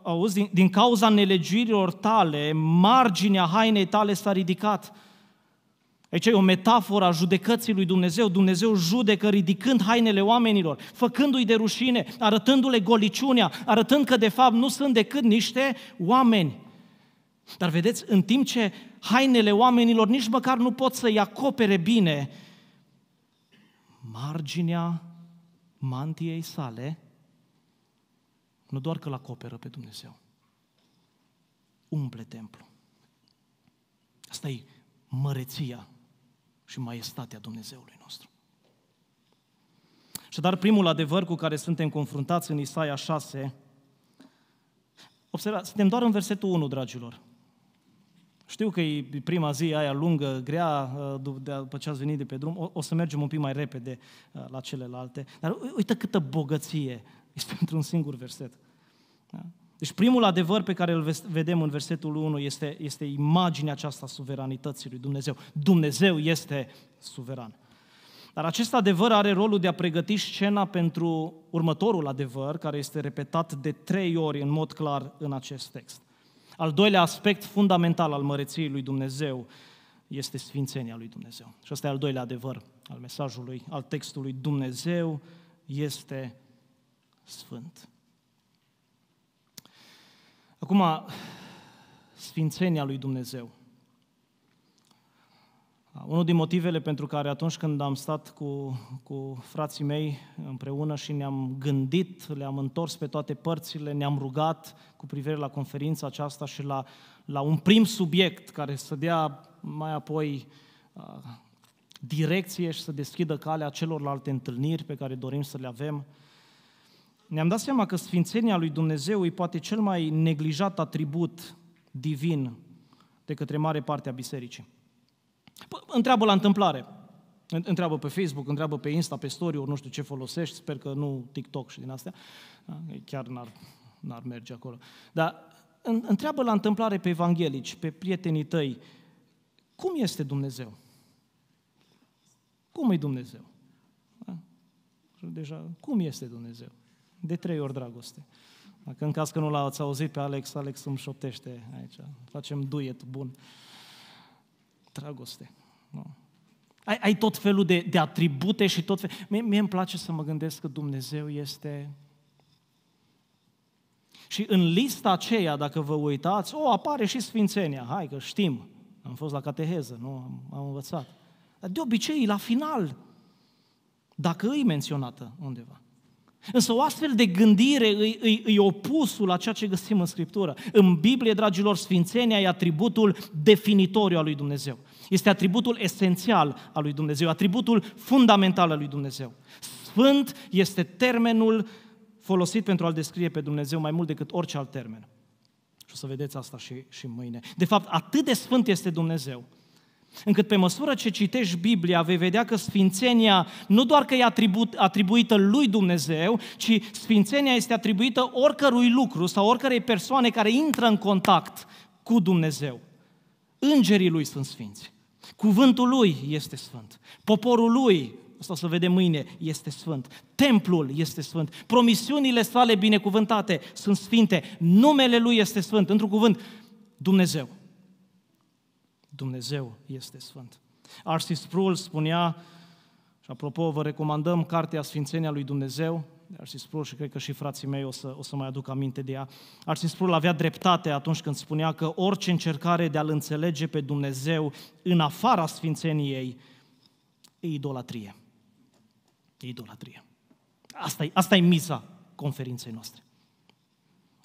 Auzi, din, din cauza nelegiurilor tale, marginea hainei tale s-a ridicat. Aici e o metaforă a judecății lui Dumnezeu. Dumnezeu judecă ridicând hainele oamenilor, făcându-i de rușine, arătându-le goliciunea, arătând că de fapt nu sunt decât niște oameni. Dar vedeți, în timp ce hainele oamenilor nici măcar nu pot să-i acopere bine, marginea mantiei sale nu doar că îl acoperă pe Dumnezeu, umple templu. Asta e măreția și maestatea Dumnezeului nostru. Și dar primul adevăr cu care suntem confruntați în Isaia 6, observați, suntem doar în versetul 1, dragilor. Știu că e prima zi aia lungă, grea, uh, după ce ați venit de pe drum, o, o să mergem un pic mai repede uh, la celelalte. Dar uite câtă bogăție este într-un singur verset. Da? Deci primul adevăr pe care îl vedem în versetul 1 este, este imaginea aceasta suveranității lui Dumnezeu. Dumnezeu este suveran. Dar acest adevăr are rolul de a pregăti scena pentru următorul adevăr, care este repetat de trei ori în mod clar în acest text. Al doilea aspect fundamental al măreției lui Dumnezeu este sfințenia lui Dumnezeu. Și ăsta e al doilea adevăr al mesajului, al textului. Dumnezeu este sfânt. Acum, sfințenia lui Dumnezeu. Unul din motivele pentru care atunci când am stat cu, cu frații mei împreună și ne-am gândit, le-am întors pe toate părțile, ne-am rugat cu privire la conferința aceasta și la, la un prim subiect care să dea mai apoi uh, direcție și să deschidă calea celorlalte întâlniri pe care dorim să le avem, ne-am dat seama că sfințenia lui Dumnezeu e poate cel mai neglijat atribut divin de către mare parte a bisericii. Întreabă la întâmplare. Întreabă pe Facebook, întreabă pe Insta, pe story nu știu ce folosești, sper că nu TikTok și din astea. Da, chiar n-ar, n-ar merge acolo. Dar întreabă la întâmplare pe evanghelici, pe prietenii tăi, cum este Dumnezeu? Cum e Dumnezeu? Da? Deja, cum este Dumnezeu? De trei ori dragoste. Dacă în caz că nu l-ați auzit pe Alex, Alex îmi șoptește aici. Facem duet bun. Dragoste. Nu. Ai, ai tot felul de, de atribute și tot felul. Mie, mie îmi place să mă gândesc că Dumnezeu este... Și în lista aceea, dacă vă uitați, o, apare și Sfințenia. Hai că știm. Am fost la cateheză, nu? Am, am învățat. Dar de obicei, la final, dacă îi menționată undeva. Însă o astfel de gândire îi, îi, îi opusul la ceea ce găsim în Scriptură. În Biblie, dragilor, sfințenia e atributul definitoriu al lui Dumnezeu. Este atributul esențial al lui Dumnezeu, atributul fundamental al lui Dumnezeu. Sfânt este termenul folosit pentru a-L descrie pe Dumnezeu mai mult decât orice alt termen. Și o să vedeți asta și, și mâine. De fapt, atât de sfânt este Dumnezeu, încât pe măsură ce citești Biblia, vei vedea că sfințenia nu doar că e atribut, atribuită lui Dumnezeu, ci sfințenia este atribuită oricărui lucru sau oricărei persoane care intră în contact cu Dumnezeu. Îngerii lui sunt sfinți. Cuvântul lui este sfânt. Poporul lui, asta o să vedem mâine, este sfânt. Templul este sfânt. Promisiunile sale binecuvântate sunt sfinte. Numele lui este sfânt. Într-un cuvânt, Dumnezeu. Dumnezeu este sfânt. R.C. Sproul spunea, și apropo, vă recomandăm Cartea Sfințenia lui Dumnezeu, R.C. Sproul și cred că și frații mei o să, o să mai aduc aminte de ea. R.C. Sproul avea dreptate atunci când spunea că orice încercare de a-L înțelege pe Dumnezeu în afara Sfințeniei e idolatrie. E idolatrie. Asta e, asta e miza conferinței noastre.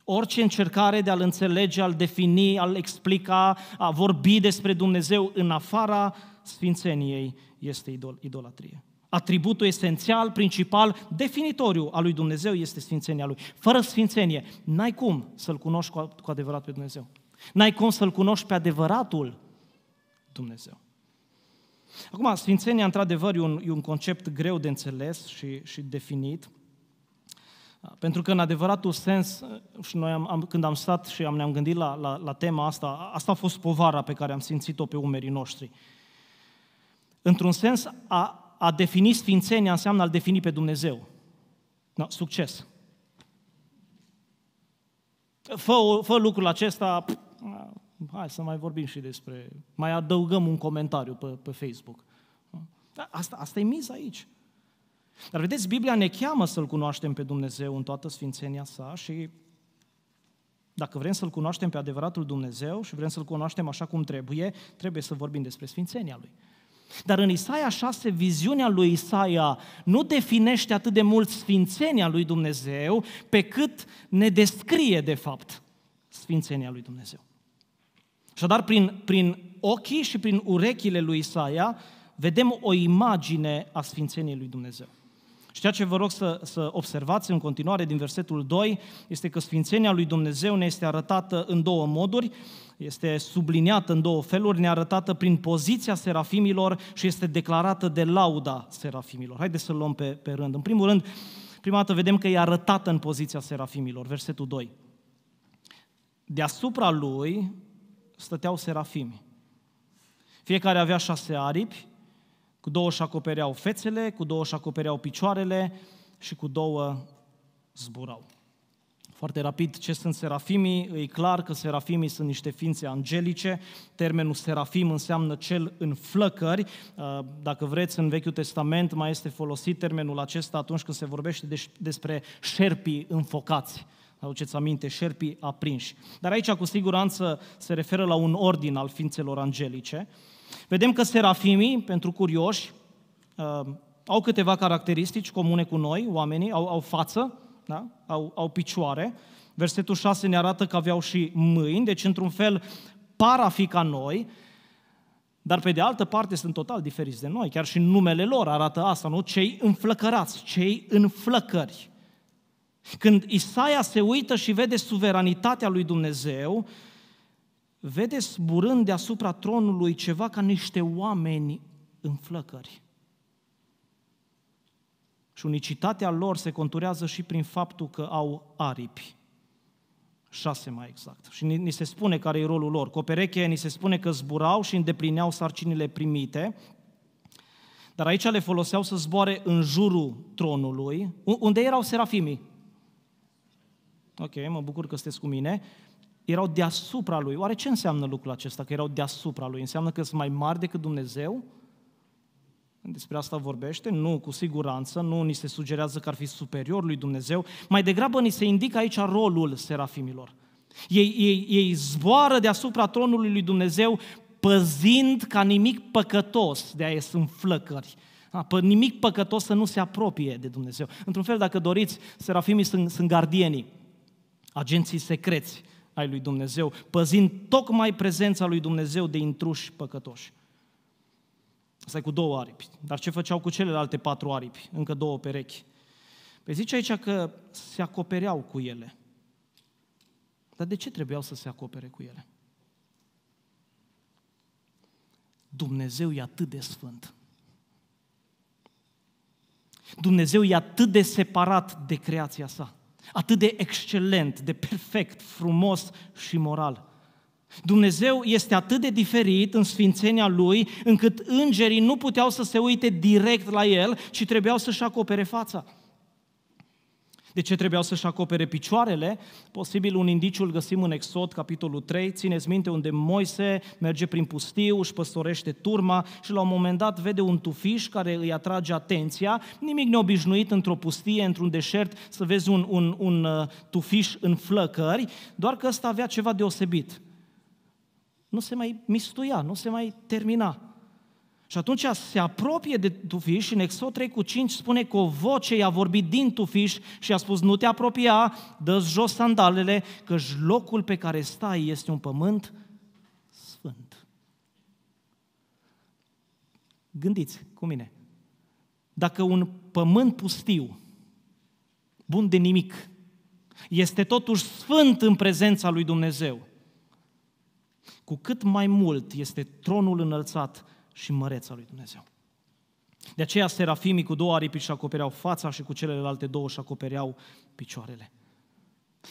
Orice încercare de a-L înțelege, a-L defini, a-L explica, a vorbi despre Dumnezeu în afara sfințeniei este idol- idolatrie. Atributul esențial, principal, definitoriu al lui Dumnezeu este sfințenia lui. Fără sfințenie, n-ai cum să-L cunoști cu adevărat pe Dumnezeu. N-ai cum să-L cunoști pe adevăratul Dumnezeu. Acum, sfințenia, într-adevăr, e un, e un concept greu de înțeles și, și definit. Pentru că, în adevăratul sens, și noi am, am, când am stat și am, ne-am gândit la, la, la tema asta, asta a fost povara pe care am simțit-o pe umerii noștri. Într-un sens, a, a defini sfințenia înseamnă a-L defini pe Dumnezeu. No, succes. Fă, fă lucrul acesta, pff, hai să mai vorbim și despre... Mai adăugăm un comentariu pe, pe Facebook. Da, asta, asta e miza aici. Dar vedeți, Biblia ne cheamă să-L cunoaștem pe Dumnezeu în toată sfințenia sa și dacă vrem să-L cunoaștem pe adevăratul Dumnezeu și vrem să-L cunoaștem așa cum trebuie, trebuie să vorbim despre sfințenia Lui. Dar în Isaia 6, viziunea lui Isaia nu definește atât de mult sfințenia lui Dumnezeu, pe cât ne descrie, de fapt, sfințenia lui Dumnezeu. Așadar, prin, prin ochii și prin urechile lui Isaia, vedem o imagine a sfințeniei lui Dumnezeu. Și ceea ce vă rog să, să observați în continuare din versetul 2 este că sfințenia lui Dumnezeu ne este arătată în două moduri, este subliniată în două feluri, ne arătată prin poziția serafimilor și este declarată de lauda serafimilor. Haideți să luăm pe, pe rând. În primul rând, prima dată vedem că e arătată în poziția serafimilor, versetul 2. Deasupra lui stăteau serafimi. Fiecare avea șase aripi, cu două își acopereau fețele, cu două își acopereau picioarele și cu două zburau. Foarte rapid, ce sunt serafimii? E clar că serafimii sunt niște ființe angelice. Termenul serafim înseamnă cel în flăcări. Uh, dacă vreți, în Vechiul Testament mai este folosit termenul acesta atunci când se vorbește despre șerpii înfocați. Aduceți aminte, șerpii aprinși. Dar aici, cu siguranță, se referă la un ordin al ființelor angelice. Vedem că serafimii, pentru curioși, uh, au câteva caracteristici comune cu noi, oamenii, au, au față, da? au, au picioare. Versetul 6 ne arată că aveau și mâini, deci într-un fel par a fi ca noi, dar pe de altă parte sunt total diferiți de noi, chiar și numele lor arată asta, nu? Cei înflăcărați, cei în flăcări. Când Isaia se uită și vede suveranitatea lui Dumnezeu, vede zburând deasupra tronului ceva ca niște oameni în flăcări. Și unicitatea lor se conturează și prin faptul că au aripi. Șase mai exact. Și ni, se spune care e rolul lor. Copereche ni se spune că zburau și îndeplineau sarcinile primite, dar aici le foloseau să zboare în jurul tronului. Unde erau serafimii? Ok, mă bucur că sunteți cu mine erau deasupra lui. Oare ce înseamnă lucrul acesta, că erau deasupra lui? Înseamnă că sunt mai mari decât Dumnezeu? Despre asta vorbește? Nu, cu siguranță, nu ni se sugerează că ar fi superior lui Dumnezeu, mai degrabă ni se indică aici rolul serafimilor. Ei, ei, ei zboară deasupra tronului lui Dumnezeu păzind ca nimic păcătos, de aia sunt flăcări, pe nimic păcătos să nu se apropie de Dumnezeu. Într-un fel, dacă doriți, serafimii sunt, sunt gardienii, agenții secreți ai lui Dumnezeu, păzind tocmai prezența lui Dumnezeu de intruși păcătoși. Asta e cu două aripi. Dar ce făceau cu celelalte patru aripi? Încă două perechi. Păi zice aici că se acopereau cu ele. Dar de ce trebuiau să se acopere cu ele? Dumnezeu e atât de sfânt. Dumnezeu e atât de separat de creația sa atât de excelent, de perfect, frumos și moral. Dumnezeu este atât de diferit în sfințenia Lui, încât îngerii nu puteau să se uite direct la El, ci trebuiau să-și acopere fața. De ce trebuiau să-și acopere picioarele? Posibil un indiciu îl găsim în Exod, capitolul 3. Țineți minte unde Moise merge prin pustiu, își păstorește turma și la un moment dat vede un tufiș care îi atrage atenția. Nimic neobișnuit într-o pustie, într-un deșert, să vezi un, un, un uh, tufiș în flăcări, doar că ăsta avea ceva deosebit. Nu se mai mistuia, nu se mai termina. Și atunci se apropie de tufiș și în Exod 3 cu 5 spune că o voce i-a vorbit din tufiș și a spus nu te apropia, dă jos sandalele, că locul pe care stai este un pământ sfânt. Gândiți cu mine, dacă un pământ pustiu, bun de nimic, este totuși sfânt în prezența lui Dumnezeu, cu cât mai mult este tronul înălțat și măreța lui Dumnezeu. De aceea serafimii cu două aripi și acopereau fața și cu celelalte două și acopereau picioarele.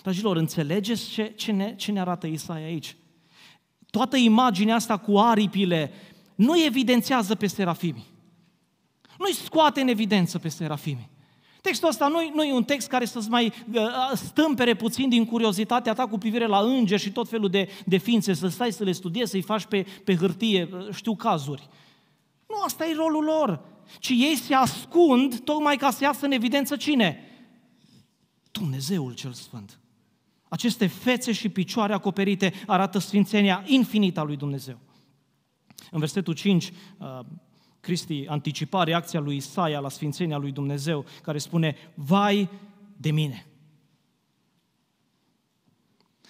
Dragilor, înțelegeți ce, ce, ne, ce ne arată Isaia aici? Toată imaginea asta cu aripile nu evidențiază pe serafimi. Nu-i scoate în evidență pe serafimi. Textul ăsta nu, nu e un text care să-ți mai uh, stâmpere puțin din curiozitatea ta cu privire la îngeri și tot felul de, de ființe, să stai să le studiezi, să-i faci pe, pe hârtie, uh, știu cazuri. Nu, asta e rolul lor. Ci ei se ascund tocmai ca să iasă în evidență cine? Dumnezeul cel Sfânt. Aceste fețe și picioare acoperite arată sfințenia infinită a lui Dumnezeu. În versetul 5, uh, Cristi anticipa reacția lui Isaia la sfințenia lui Dumnezeu, care spune, vai de mine.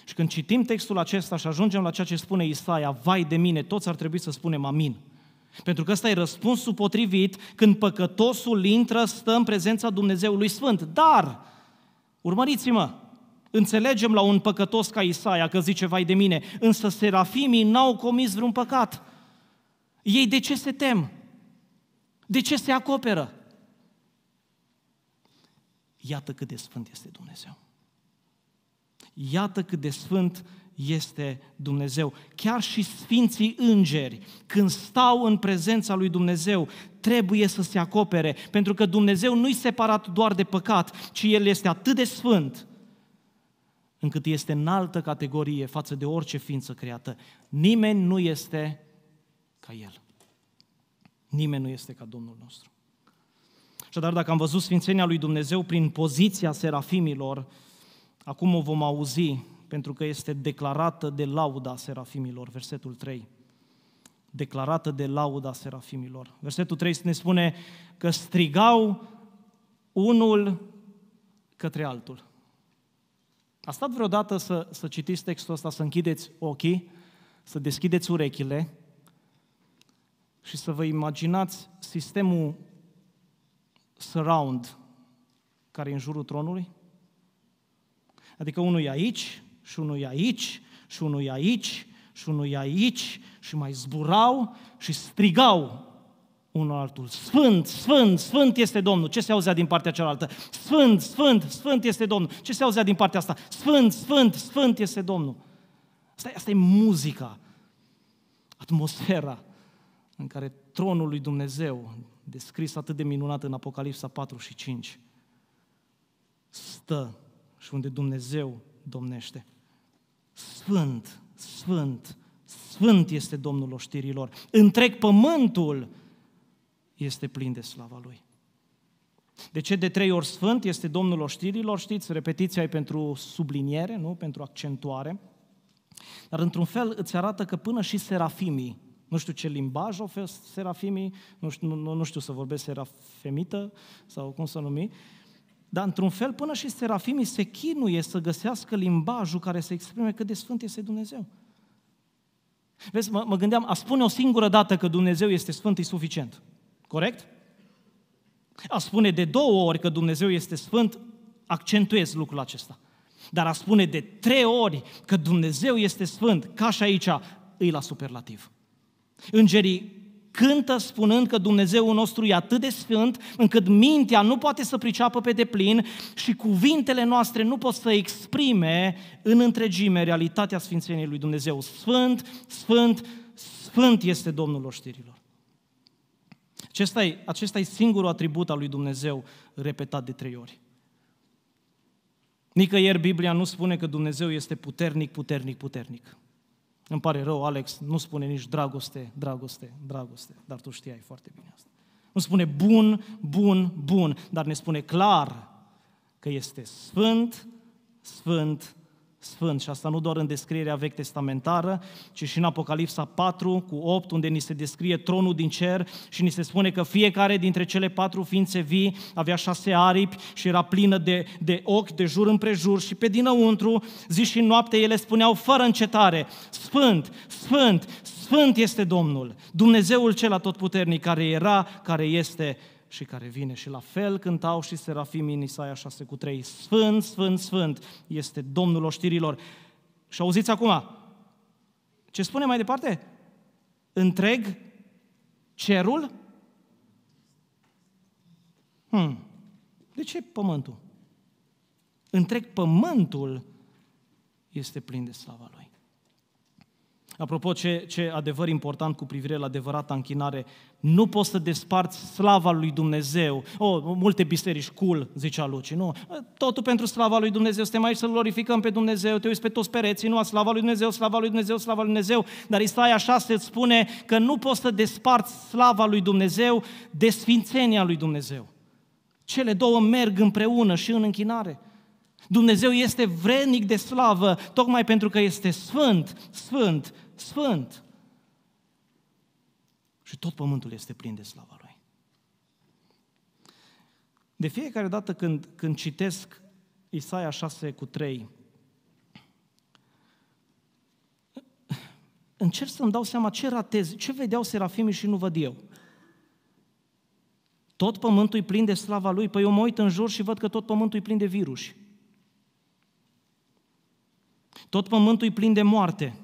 Și când citim textul acesta și ajungem la ceea ce spune Isaia, vai de mine, toți ar trebui să spunem amin. Pentru că ăsta e răspunsul potrivit când păcătosul intră, stă în prezența Dumnezeului Sfânt. Dar, urmăriți-mă, înțelegem la un păcătos ca Isaia că zice, vai de mine, însă serafimii n-au comis vreun păcat. Ei de ce se tem? De ce se acoperă? Iată cât de sfânt este Dumnezeu. Iată cât de sfânt este Dumnezeu. Chiar și sfinții îngeri, când stau în prezența lui Dumnezeu, trebuie să se acopere, pentru că Dumnezeu nu-i separat doar de păcat, ci El este atât de sfânt, încât este în altă categorie față de orice ființă creată. Nimeni nu este ca El. Nimeni nu este ca Domnul nostru. Așadar, dacă am văzut Sfințenia lui Dumnezeu prin poziția serafimilor, acum o vom auzi, pentru că este declarată de lauda serafimilor, versetul 3. Declarată de lauda serafimilor. Versetul 3 ne spune că strigau unul către altul. A stat vreodată să, să citiți textul ăsta, să închideți ochii, să deschideți urechile și să vă imaginați sistemul surround care e în jurul tronului? Adică unul e aici, și unul e aici, și unul e aici, și unul e aici, și mai zburau și strigau unul altul. Sfânt, Sfânt, Sfânt este Domnul. Ce se auzea din partea cealaltă? Sfânt, Sfânt, Sfânt este Domnul. Ce se auzea din partea asta? Sfânt, Sfânt, Sfânt este Domnul. Asta, asta e muzica, atmosfera în care tronul lui Dumnezeu, descris atât de minunat în Apocalipsa 4 și 5, stă și unde Dumnezeu domnește. Sfânt, sfânt, sfânt este Domnul oștirilor. Întreg pământul este plin de slava Lui. De ce de trei ori sfânt este Domnul oștirilor? Știți, repetiția e pentru subliniere, nu? Pentru accentuare. Dar într-un fel îți arată că până și serafimii nu știu ce limbaj o serafimii, nu știu, nu, nu știu să vorbesc serafemită sau cum să numi, dar într-un fel până și serafimii se chinuie să găsească limbajul care să exprime cât de sfânt este Dumnezeu. Vezi, mă, mă gândeam, a spune o singură dată că Dumnezeu este sfânt e suficient. Corect? A spune de două ori că Dumnezeu este sfânt, accentuez lucrul acesta. Dar a spune de trei ori că Dumnezeu este sfânt, ca și aici, îi la superlativ. Îngerii cântă spunând că Dumnezeul nostru e atât de sfânt încât mintea nu poate să priceapă pe deplin și cuvintele noastre nu pot să exprime în întregime realitatea Sfințeniei lui Dumnezeu. Sfânt, sfânt, sfânt este Domnul oștirilor. Acesta e, acesta e singurul atribut al lui Dumnezeu repetat de trei ori. Nicăieri Biblia nu spune că Dumnezeu este puternic, puternic, puternic. Îmi pare rău, Alex, nu spune nici dragoste, dragoste, dragoste, dar tu știai foarte bine asta. Nu spune bun, bun, bun, dar ne spune clar că este sfânt, sfânt, sfânt. Și asta nu doar în descrierea vechi testamentară, ci și în Apocalipsa 4 cu 8, unde ni se descrie tronul din cer și ni se spune că fiecare dintre cele patru ființe vii avea șase aripi și era plină de, de ochi de jur împrejur și pe dinăuntru, zi și noapte, ele spuneau fără încetare, Sfânt, Sfânt, Sfânt este Domnul, Dumnezeul cel atotputernic care era, care este și care vine. Și la fel cântau și serafimii în Isaia 6 cu 3. Sfânt, Sfânt, Sfânt este Domnul oștirilor. Și auziți acum, ce spune mai departe? Întreg cerul? Hmm. De ce pământul? Întreg pământul este plin de slava Lui. Apropo, ce, ce adevăr important cu privire la adevărata închinare, nu poți să desparți slava lui Dumnezeu. O, oh, multe biserici, cool, zicea Luci, nu? Totul pentru slava lui Dumnezeu, suntem aici să glorificăm pe Dumnezeu, te uiți pe toți pereții, nu, slava lui Dumnezeu, slava lui Dumnezeu, slava lui Dumnezeu, dar Isaia 6 îți spune că nu poți să desparți slava lui Dumnezeu de sfințenia lui Dumnezeu. Cele două merg împreună și în închinare. Dumnezeu este vrednic de slavă, tocmai pentru că este sfânt, sfânt, sfânt. Și tot pământul este plin de slava Lui. De fiecare dată când, când citesc Isaia 6 cu 3, încerc să-mi dau seama ce ratez, ce vedeau serafimii și nu văd eu. Tot pământul e plin de slava lui. Păi eu mă uit în jur și văd că tot pământul e plin de virus. Tot pământul e plin de moarte.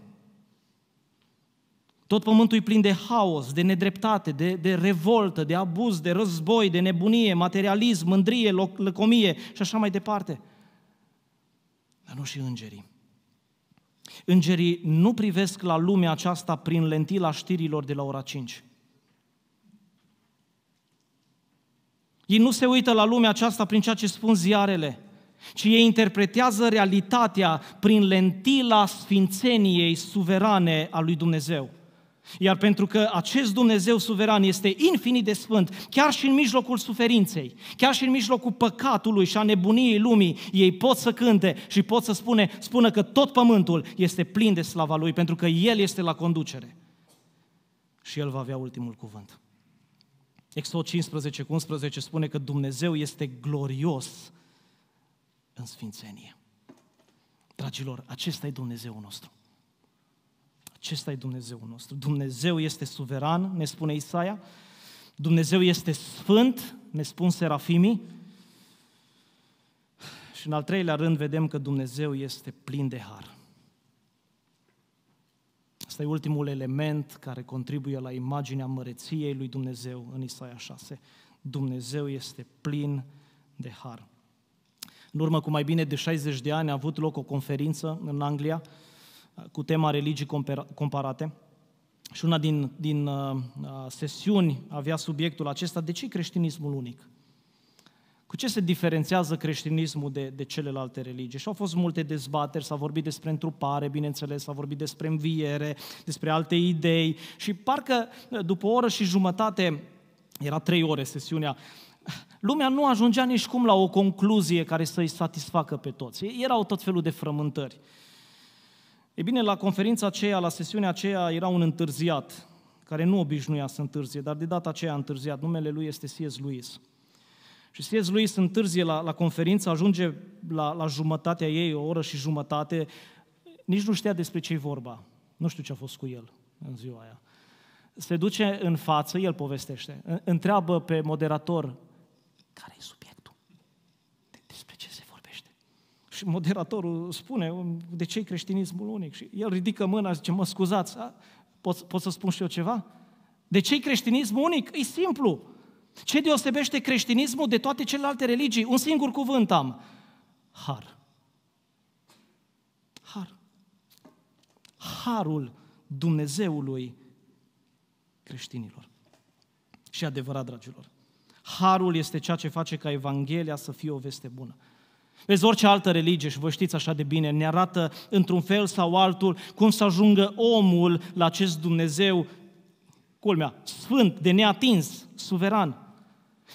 Tot pământul e plin de haos, de nedreptate, de, de revoltă, de abuz, de război, de nebunie, materialism, mândrie, lăcomie și așa mai departe. Dar nu și îngerii. Îngerii nu privesc la lumea aceasta prin lentila știrilor de la ora 5. Ei nu se uită la lumea aceasta prin ceea ce spun ziarele, ci ei interpretează realitatea prin lentila sfințeniei suverane a lui Dumnezeu. Iar pentru că acest Dumnezeu suveran este infinit de sfânt, chiar și în mijlocul suferinței, chiar și în mijlocul păcatului și a nebuniei lumii, ei pot să cânte și pot să spune, spună că tot pământul este plin de slava Lui, pentru că El este la conducere. Și El va avea ultimul cuvânt. Exod 15 cu 11 spune că Dumnezeu este glorios în sfințenie. Dragilor, acesta e Dumnezeu nostru. Acesta e Dumnezeu nostru. Dumnezeu este suveran, ne spune Isaia. Dumnezeu este sfânt, ne spun serafimii. Și în al treilea rând vedem că Dumnezeu este plin de har. Asta e ultimul element care contribuie la imaginea măreției lui Dumnezeu în Isaia 6. Dumnezeu este plin de har. În urmă cu mai bine de 60 de ani a avut loc o conferință în Anglia cu tema religii comparate și una din, din uh, sesiuni avea subiectul acesta, de ce creștinismul unic? Cu ce se diferențiază creștinismul de, de celelalte religii? Și au fost multe dezbateri, s-a vorbit despre întrupare, bineînțeles, s-a vorbit despre înviere, despre alte idei și parcă după o oră și jumătate, era trei ore sesiunea, lumea nu ajungea nici cum la o concluzie care să-i satisfacă pe toți. Erau tot felul de frământări. E bine, la conferința aceea, la sesiunea aceea, era un întârziat, care nu obișnuia să întârzie, dar de data aceea a întârziat. Numele lui este C.S. Lewis. Și C.S. Lewis întârzie la, la conferință, ajunge la, la jumătatea ei, o oră și jumătate, nici nu știa despre ce-i vorba. Nu știu ce a fost cu el în ziua aia. Se duce în față, el povestește, întreabă pe moderator, care e subiectul? De, despre ce se vorbește? Și moderatorul spune, de ce e creștinismul unic? Și el ridică mâna, zice, mă scuzați, pot, pot să spun și eu ceva? De ce e creștinismul unic? E simplu. Ce deosebește creștinismul de toate celelalte religii? Un singur cuvânt am. Har. Har. Harul Dumnezeului creștinilor. Și adevărat, dragilor. Harul este ceea ce face ca Evanghelia să fie o veste bună. Vezi, orice altă religie, și vă știți așa de bine, ne arată într-un fel sau altul cum să ajungă omul la acest Dumnezeu culmea, sfânt, de neatins, suveran.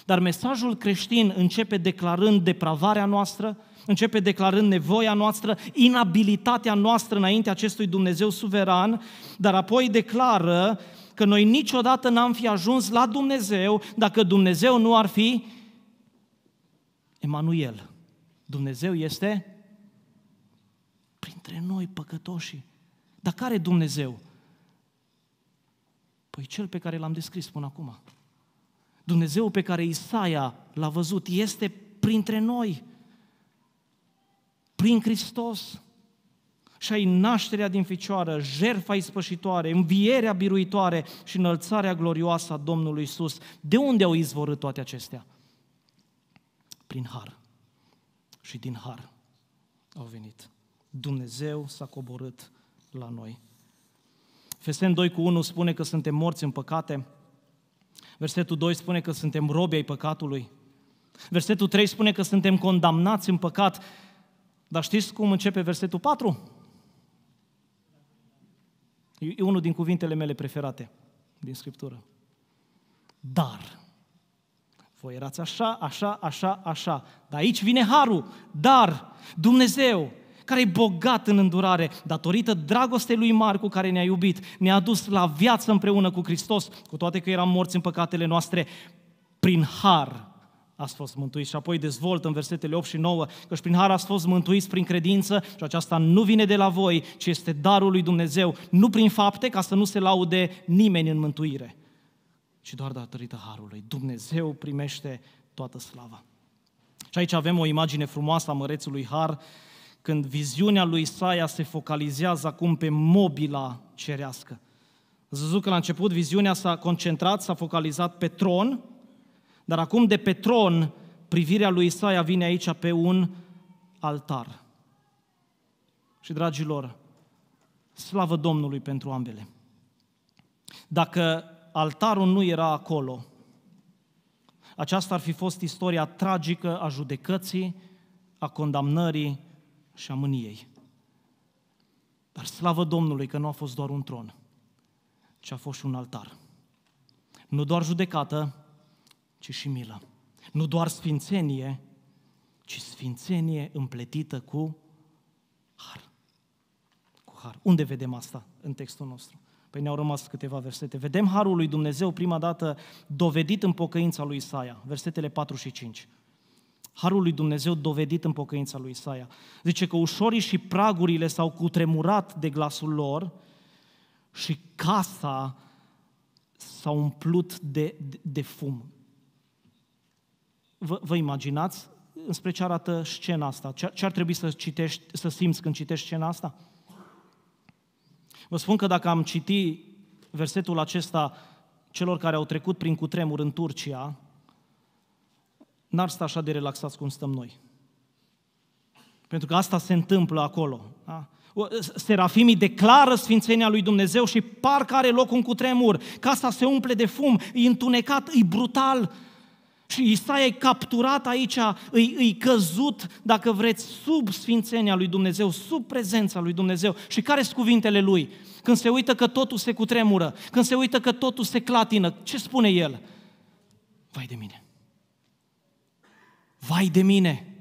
Dar mesajul creștin începe declarând depravarea noastră, începe declarând nevoia noastră, inabilitatea noastră înainte acestui Dumnezeu suveran, dar apoi declară că noi niciodată n-am fi ajuns la Dumnezeu dacă Dumnezeu nu ar fi Emanuel. Dumnezeu este printre noi păcătoși. Dar care Dumnezeu? Păi cel pe care l-am descris până acum. Dumnezeu pe care Isaia l-a văzut este printre noi, prin Hristos. Și ai nașterea din ficioară, jertfa ispășitoare, învierea biruitoare și înălțarea glorioasă a Domnului Isus. De unde au izvorât toate acestea? Prin har. Și din har au venit. Dumnezeu s-a coborât la noi. Efeseni 2 cu 1 spune că suntem morți în păcate. Versetul 2 spune că suntem robi ai păcatului. Versetul 3 spune că suntem condamnați în păcat. Dar știți cum începe versetul 4? E unul din cuvintele mele preferate din Scriptură. Dar. Voi erați așa, așa, așa, așa. Dar aici vine harul. Dar Dumnezeu, care e bogat în îndurare, datorită dragostei lui Marcu care ne-a iubit, ne-a dus la viață împreună cu Hristos, cu toate că eram morți în păcatele noastre, prin har ați fost mântuiți. Și apoi dezvoltă în versetele 8 și 9 că și prin har ați fost mântuiți prin credință și aceasta nu vine de la voi, ci este darul lui Dumnezeu, nu prin fapte, ca să nu se laude nimeni în mântuire, ci doar datorită harului. Dumnezeu primește toată slava. Și aici avem o imagine frumoasă a mărețului har, când viziunea lui Isaia se focalizează acum pe mobila cerească. Ați văzut că la început viziunea s-a concentrat, s-a focalizat pe tron, dar acum de pe tron, privirea lui Isaia vine aici pe un altar. Și, dragilor, slavă Domnului pentru ambele. Dacă altarul nu era acolo, aceasta ar fi fost istoria tragică a judecății, a condamnării și a mâniei. Dar slavă Domnului că nu a fost doar un tron, ci a fost și un altar. Nu doar judecată, ci și milă. Nu doar sfințenie, ci sfințenie împletită cu har. Cu har. Unde vedem asta în textul nostru? Păi ne-au rămas câteva versete. Vedem harul lui Dumnezeu prima dată dovedit în pocăința lui Isaia, versetele 4 și 5. Harul lui Dumnezeu dovedit în pocăința lui Isaia. Zice că ușorii și pragurile s-au cutremurat de glasul lor și casa s-a umplut de, de, de fum. Vă, vă imaginați înspre ce arată scena asta? Ce, ce ar trebui să, citești, să simți când citești scena asta? Vă spun că dacă am citit versetul acesta celor care au trecut prin cutremur în Turcia, n-ar sta așa de relaxați cum stăm noi. Pentru că asta se întâmplă acolo. Da? Serafimii declară sfințenia lui Dumnezeu și parcă are loc un cutremur. Casa se umple de fum, e întunecat, e brutal. Și Isaia e capturat aici, îi, îi căzut, dacă vreți, sub sfințenia lui Dumnezeu, sub prezența lui Dumnezeu. Și care sunt cuvintele lui? Când se uită că totul se cutremură, când se uită că totul se clatină, ce spune el? Vai de mine! Vai de mine!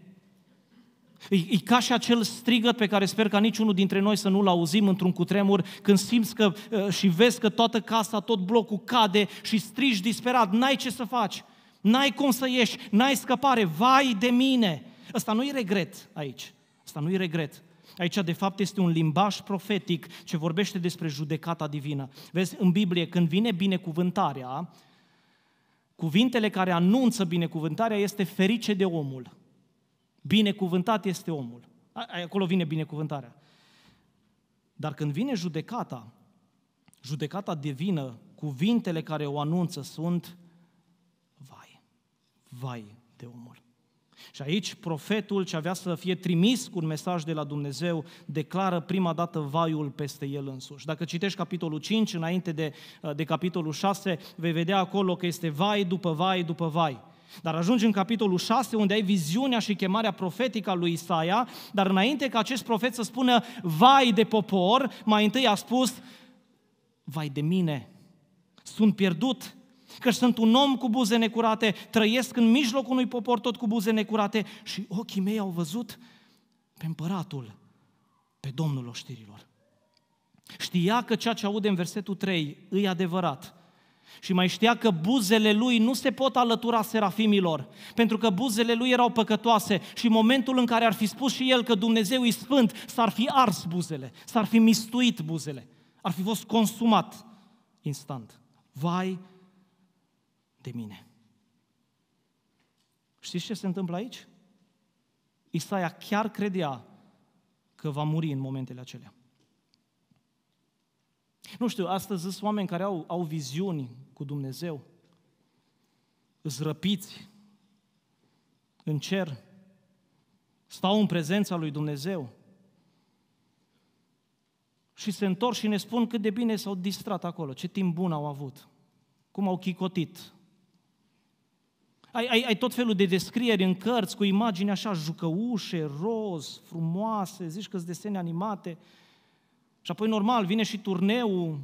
E, e ca și acel strigăt pe care sper ca niciunul dintre noi să nu-l auzim într-un cutremur, când simți că, uh, și vezi că toată casa, tot blocul cade și strigi disperat, n-ai ce să faci, n-ai cum să ieși, n-ai scăpare, vai de mine! Ăsta nu e regret aici, ăsta nu e regret. Aici, de fapt, este un limbaj profetic ce vorbește despre judecata divină. Vezi, în Biblie, când vine binecuvântarea, Cuvintele care anunță binecuvântarea este ferice de omul. Binecuvântat este omul. Acolo vine binecuvântarea. Dar când vine judecata, judecata divină, cuvintele care o anunță sunt vai, vai de omul. Și aici profetul ce avea să fie trimis cu un mesaj de la Dumnezeu declară prima dată vaiul peste el însuși. Dacă citești capitolul 5 înainte de, de capitolul 6, vei vedea acolo că este vai după vai după vai. Dar ajungi în capitolul 6 unde ai viziunea și chemarea profetică a lui Isaia, dar înainte ca acest profet să spună vai de popor, mai întâi a spus vai de mine, sunt pierdut, că sunt un om cu buze necurate, trăiesc în mijlocul unui popor tot cu buze necurate și ochii mei au văzut pe împăratul, pe Domnul oștirilor. Știa că ceea ce aude în versetul 3 e adevărat. Și mai știa că buzele lui nu se pot alătura serafimilor, pentru că buzele lui erau păcătoase și în momentul în care ar fi spus și el că Dumnezeu e sfânt, s-ar fi ars buzele, s-ar fi mistuit buzele, ar fi fost consumat instant. Vai de mine. Știți ce se întâmplă aici? Isaia chiar credea că va muri în momentele acelea. Nu știu, astăzi sunt oameni care au, au viziuni cu Dumnezeu, îți răpiți în cer, stau în prezența lui Dumnezeu. și se întorc și ne spun cât de bine s-au distrat acolo, ce timp bun au avut, cum au chicotit. Ai, ai, ai tot felul de descrieri în cărți cu imagini așa jucăușe, roz, frumoase, zici că sunt desene animate. Și apoi, normal, vine și turneul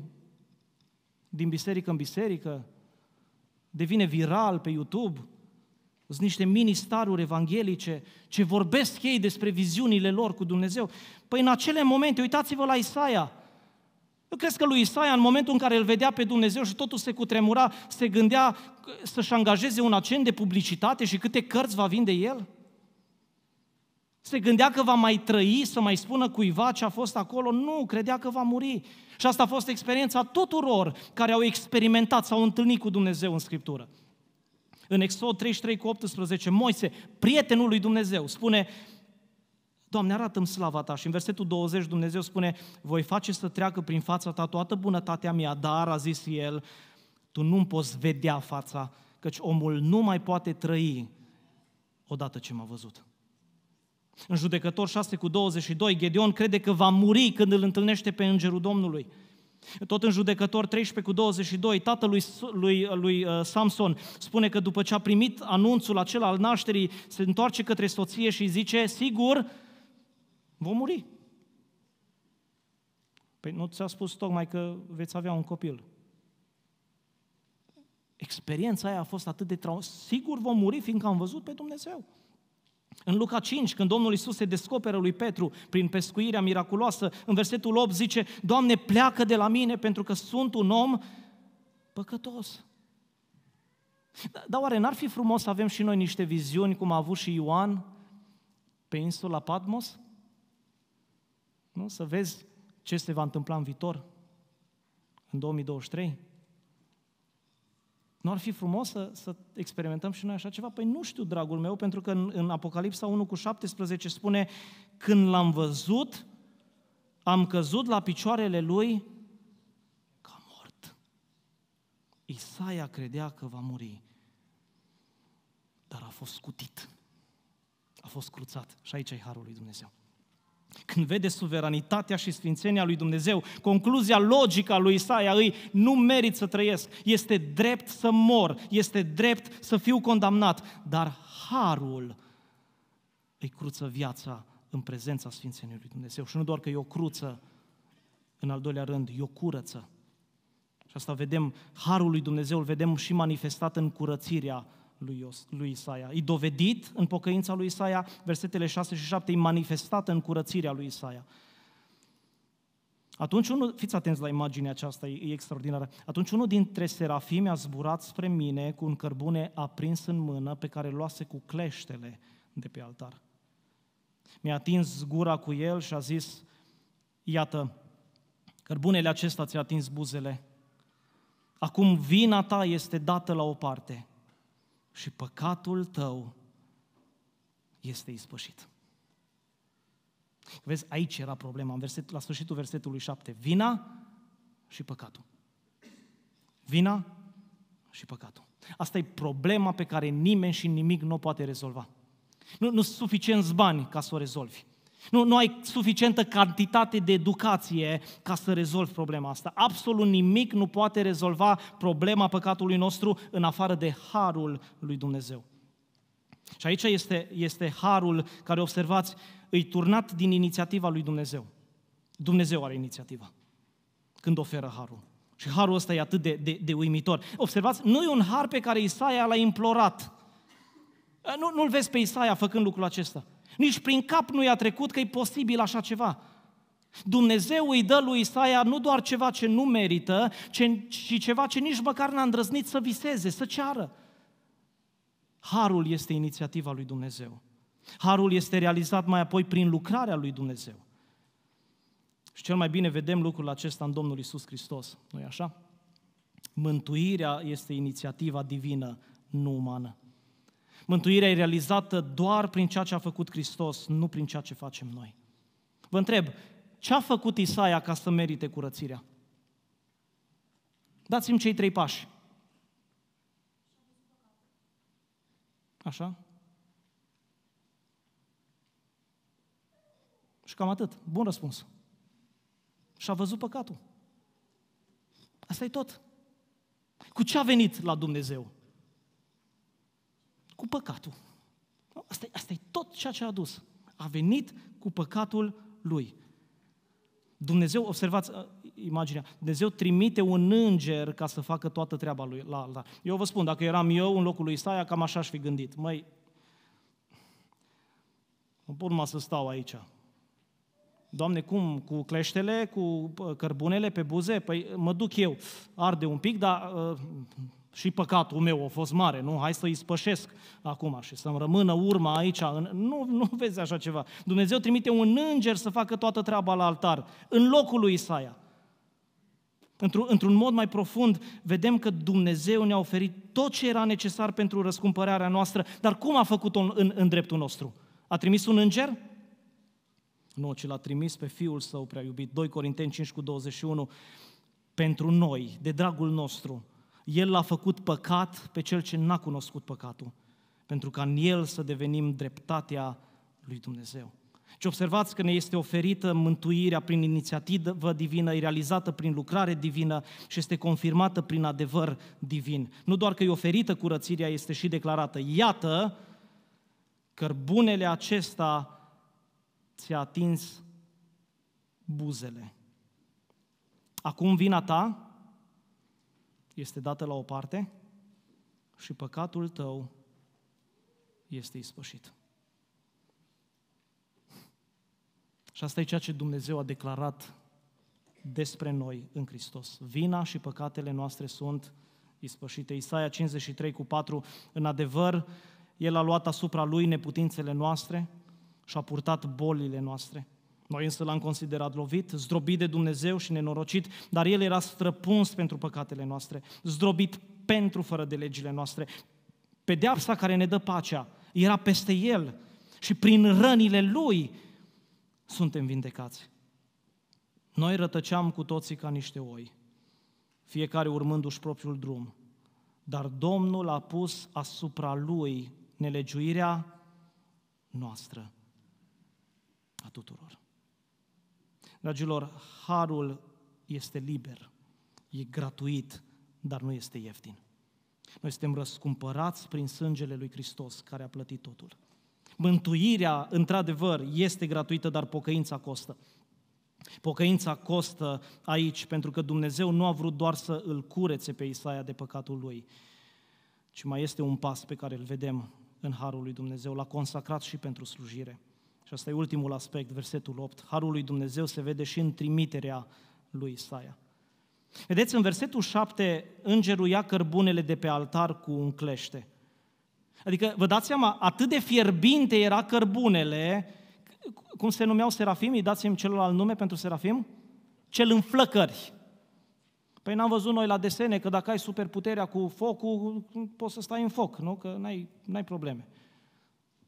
din biserică în biserică, devine viral pe YouTube, sunt niște mini-staruri evanghelice ce vorbesc ei despre viziunile lor cu Dumnezeu. Păi în acele momente, uitați-vă la Isaia. Eu cred că lui Isaia, în momentul în care îl vedea pe Dumnezeu și totul se cutremura, se gândea să-și angajeze un agent de publicitate și câte cărți va vinde el? Se gândea că va mai trăi să mai spună cuiva ce a fost acolo? Nu, credea că va muri. Și asta a fost experiența tuturor care au experimentat, s-au întâlnit cu Dumnezeu în Scriptură. În Exod 33 cu 18, Moise, prietenul lui Dumnezeu, spune, Doamne, arată-mi slava Ta. Și în versetul 20 Dumnezeu spune, voi face să treacă prin fața Ta toată bunătatea mea, dar, a zis el, tu nu poți vedea fața, căci omul nu mai poate trăi odată ce m-a văzut. În judecător 6 cu 22, Gedeon crede că va muri când îl întâlnește pe îngerul Domnului. Tot în judecător 13 cu 22, tatăl lui, lui, lui uh, Samson spune că după ce a primit anunțul acela al nașterii, se întoarce către soție și zice, sigur, vom muri. Păi nu ți-a spus tocmai că veți avea un copil. Experiența aia a fost atât de traumă. Sigur vom muri, fiindcă am văzut pe Dumnezeu. În Luca 5, când Domnul Isus se descoperă lui Petru prin pescuirea miraculoasă, în versetul 8 zice, Doamne, pleacă de la mine pentru că sunt un om păcătos. Dar oare n-ar fi frumos să avem și noi niște viziuni cum a avut și Ioan pe insula Patmos? Nu? Să vezi ce se va întâmpla în viitor, în 2023? Nu ar fi frumos să, să experimentăm și noi așa ceva? Păi nu știu, dragul meu, pentru că în, în Apocalipsa 1 cu 17 spune când l-am văzut, am căzut la picioarele lui ca mort. Isaia credea că va muri, dar a fost scutit. A fost cruțat. Și aici e harul lui Dumnezeu. Când vede suveranitatea și sfințenia lui Dumnezeu, concluzia logică a lui Isaia îi, nu merit să trăiesc, este drept să mor, este drept să fiu condamnat, dar harul îi cruță viața în prezența sfințeniei lui Dumnezeu. Și nu doar că e o cruță, în al doilea rând, e o curăță. Și asta vedem, harul lui Dumnezeu îl vedem și manifestat în curățirea lui, Ios, lui Isaia. E dovedit în pocăința lui Isaia, versetele 6 și 7, e manifestat în curățirea lui Isaia. Atunci unul, fiți atenți la imaginea aceasta, e, e extraordinară. Atunci unul dintre serafimi a zburat spre mine cu un cărbune aprins în mână pe care luase cu cleștele de pe altar. Mi-a atins gura cu el și a zis, iată, cărbunele acesta ți-a atins buzele. Acum vina ta este dată la o parte și păcatul tău este ispășit. Vezi, aici era problema, în verset, la sfârșitul versetului 7. Vina și păcatul. Vina și păcatul. Asta e problema pe care nimeni și nimic nu o poate rezolva. Nu, nu sunt suficienți bani ca să o rezolvi. Nu, nu ai suficientă cantitate de educație ca să rezolvi problema asta. Absolut nimic nu poate rezolva problema păcatului nostru în afară de harul lui Dumnezeu. Și aici este, este harul care, observați, îi turnat din inițiativa lui Dumnezeu. Dumnezeu are inițiativa când oferă harul. Și harul ăsta e atât de, de, de uimitor. Observați, nu e un har pe care Isaia l-a implorat. Nu, nu-l vezi pe Isaia făcând lucrul acesta. Nici prin cap nu i-a trecut că e posibil așa ceva. Dumnezeu îi dă lui Isaia nu doar ceva ce nu merită, ci ceva ce nici măcar n-a îndrăznit să viseze, să ceară. Harul este inițiativa lui Dumnezeu. Harul este realizat mai apoi prin lucrarea lui Dumnezeu. Și cel mai bine vedem lucrul acesta în Domnul Isus Hristos, nu e așa? Mântuirea este inițiativa divină, nu umană. Mântuirea e realizată doar prin ceea ce a făcut Hristos, nu prin ceea ce facem noi. Vă întreb, ce a făcut Isaia ca să merite curățirea? Dați-mi cei trei pași. Așa? Și cam atât. Bun răspuns. și a văzut păcatul. Asta e tot. Cu ce a venit la Dumnezeu? Cu păcatul. Asta, asta e tot ceea ce a adus. A venit cu păcatul lui. Dumnezeu, observați uh, imaginea, Dumnezeu trimite un înger ca să facă toată treaba lui la altar. Eu vă spun, dacă eram eu în locul lui Isaia, cam așa aș fi gândit. Măi, nu pot numai să stau aici. Doamne, cum? Cu cleștele, cu cărbunele pe buze? Păi mă duc eu. Arde un pic, dar uh, și păcatul meu a fost mare, nu? Hai să-i spășesc acum și să-mi rămână urma aici. Nu, nu vezi așa ceva. Dumnezeu trimite un înger să facă toată treaba la altar, în locul lui Isaia. Într-un, într-un mod mai profund, vedem că Dumnezeu ne-a oferit tot ce era necesar pentru răscumpărarea noastră, dar cum a făcut-o în, în, în dreptul nostru? A trimis un înger? Nu, ci l-a trimis pe Fiul Său prea iubit. 2 Corinteni 5 cu 21. Pentru noi, de dragul nostru, El l-a făcut păcat pe cel ce n-a cunoscut păcatul, pentru ca în El să devenim dreptatea lui Dumnezeu. Și observați că ne este oferită mântuirea prin inițiativă divină, e realizată prin lucrare divină și este confirmată prin adevăr divin. Nu doar că e oferită curățirea, este și declarată. Iată, cărbunele acesta ți-a atins buzele. Acum vina ta este dată la o parte și păcatul tău este ispășit. Și asta e ceea ce Dumnezeu a declarat despre noi în Hristos. Vina și păcatele noastre sunt ispășite. Isaia 53 cu 4, în adevăr, El a luat asupra Lui neputințele noastre și a purtat bolile noastre. Noi însă l-am considerat lovit, zdrobit de Dumnezeu și nenorocit, dar El era străpuns pentru păcatele noastre, zdrobit pentru fără de legile noastre. Pedeapsa care ne dă pacea era peste El și prin rănile Lui suntem vindecați. Noi rătăceam cu toții ca niște oi, fiecare urmându-și propriul drum, dar Domnul a pus asupra lui nelegiuirea noastră a tuturor. Dragilor, harul este liber, e gratuit, dar nu este ieftin. Noi suntem răscumpărați prin sângele lui Hristos, care a plătit totul. Mântuirea, într-adevăr, este gratuită, dar pocăința costă. Pocăința costă aici, pentru că Dumnezeu nu a vrut doar să îl curețe pe Isaia de păcatul lui, ci mai este un pas pe care îl vedem în Harul lui Dumnezeu. L-a consacrat și pentru slujire. Și asta e ultimul aspect, versetul 8. Harul lui Dumnezeu se vede și în trimiterea lui Isaia. Vedeți, în versetul 7, îngerul ia cărbunele de pe altar cu un clește. Adică, vă dați seama, atât de fierbinte era cărbunele, cum se numeau serafimii, dați-mi celălalt nume pentru serafim? Cel înflăcări. Păi n-am văzut noi la desene că dacă ai superputerea cu focul, poți să stai în foc, nu? Că n-ai, n-ai probleme.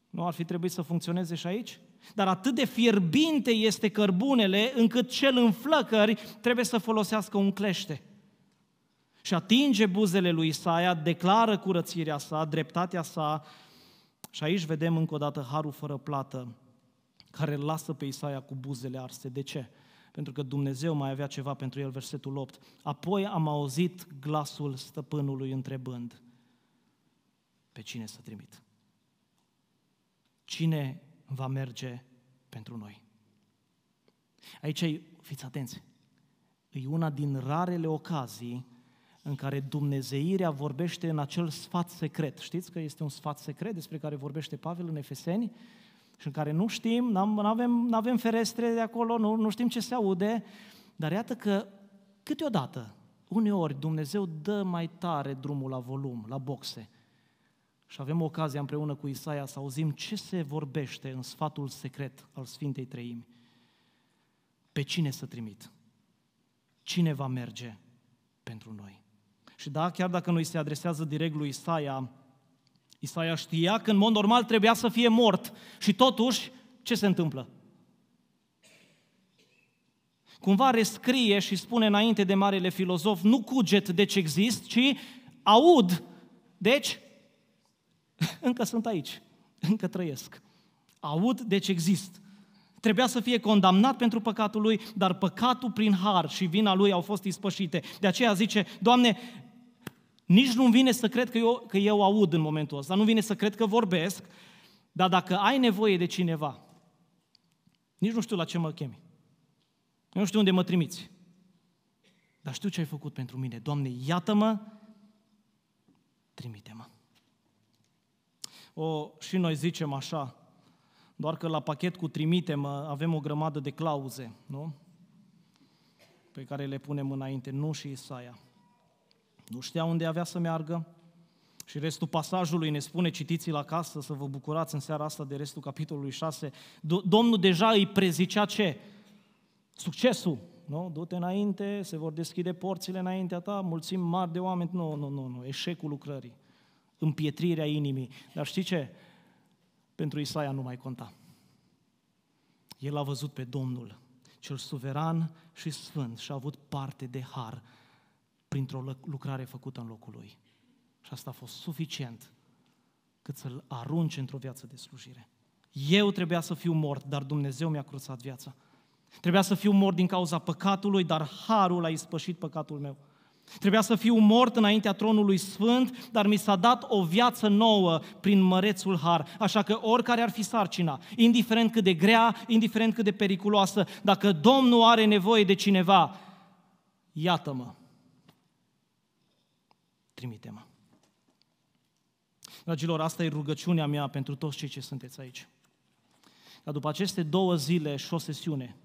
Nu ar fi trebuit să funcționeze și aici? Dar atât de fierbinte este cărbunele, încât cel în flăcări trebuie să folosească un clește. Și atinge buzele lui Isaia, declară curățirea sa, dreptatea sa, și aici vedem încă o dată harul fără plată, care îl lasă pe Isaia cu buzele arse. De ce? Pentru că Dumnezeu mai avea ceva pentru el, versetul 8. Apoi am auzit glasul stăpânului întrebând, pe cine să trimit? Cine va merge pentru noi? Aici, fiți atenți, e una din rarele ocazii în care Dumnezeirea vorbește în acel sfat secret. Știți că este un sfat secret despre care vorbește Pavel în Efeseni și în care nu știm, nu avem, avem ferestre de acolo, nu, nu știm ce se aude, dar iată că câteodată, uneori, Dumnezeu dă mai tare drumul la volum, la boxe, și avem ocazia împreună cu Isaia să auzim ce se vorbește în sfatul secret al Sfintei Treimi. Pe cine să trimit? Cine va merge pentru noi? Și da, chiar dacă nu îi se adresează direct lui Isaia, Isaia știa că în mod normal trebuia să fie mort. Și totuși, ce se întâmplă? Cumva rescrie și spune înainte de marele filozof, nu cuget deci exist, ci aud, deci încă sunt aici, încă trăiesc. Aud, deci exist. Trebuia să fie condamnat pentru păcatul lui, dar păcatul prin har și vina lui au fost ispășite. De aceea zice, Doamne, nici nu-mi vine să cred că eu, că eu aud în momentul ăsta, nu vine să cred că vorbesc, dar dacă ai nevoie de cineva, nici nu știu la ce mă chemi. Eu nu știu unde mă trimiți. Dar știu ce ai făcut pentru mine. Doamne, iată-mă, trimite-mă. O, și noi zicem așa, doar că la pachet cu trimite-mă avem o grămadă de clauze, nu? Pe care le punem înainte, nu și Isaia. Nu știa unde avea să meargă și restul pasajului ne spune, citiți la casă, să vă bucurați în seara asta de restul capitolului 6. Domnul deja îi prezicea ce? Succesul, nu? Du-te înainte, se vor deschide porțile înaintea ta, mulțim mari de oameni. Nu, nu, nu, nu, eșecul lucrării, împietrirea inimii. Dar știi ce? Pentru Isaia nu mai conta. El a văzut pe Domnul, cel suveran și sfânt și a avut parte de har printr-o lucrare făcută în locul lui. Și asta a fost suficient cât să-l arunce într-o viață de slujire. Eu trebuia să fiu mort, dar Dumnezeu mi-a cruțat viața. Trebuia să fiu mort din cauza păcatului, dar harul a ispășit păcatul meu. Trebuia să fiu mort înaintea tronului sfânt, dar mi s-a dat o viață nouă prin mărețul har. Așa că oricare ar fi sarcina, indiferent cât de grea, indiferent cât de periculoasă, dacă Domnul are nevoie de cineva, iată-mă, trimite-mă. Dragilor, asta e rugăciunea mea pentru toți cei ce sunteți aici. Ca după aceste două zile și o sesiune,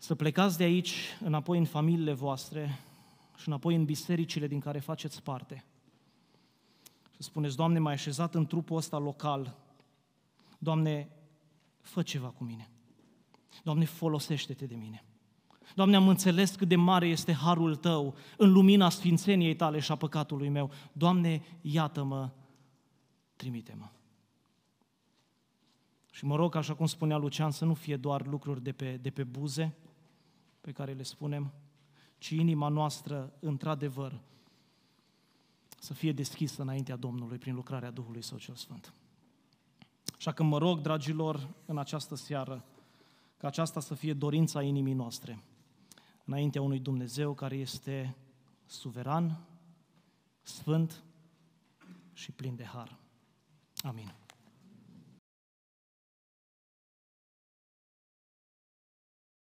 să plecați de aici înapoi în familiile voastre și înapoi în bisericile din care faceți parte. Și spuneți, Doamne, m-ai așezat în trupul ăsta local. Doamne, fă ceva cu mine. Doamne, folosește-te de mine. Doamne, am înțeles cât de mare este harul Tău în lumina sfințeniei Tale și a păcatului meu. Doamne, iată-mă, trimite-mă. Și mă rog, așa cum spunea Lucian, să nu fie doar lucruri de pe, de pe buze pe care le spunem, ci inima noastră, într-adevăr, să fie deschisă înaintea Domnului prin lucrarea Duhului Său cel Sfânt. Așa că mă rog, dragilor, în această seară, ca aceasta să fie dorința inimii noastre înaintea unui Dumnezeu care este suveran, sfânt și plin de har. Amin.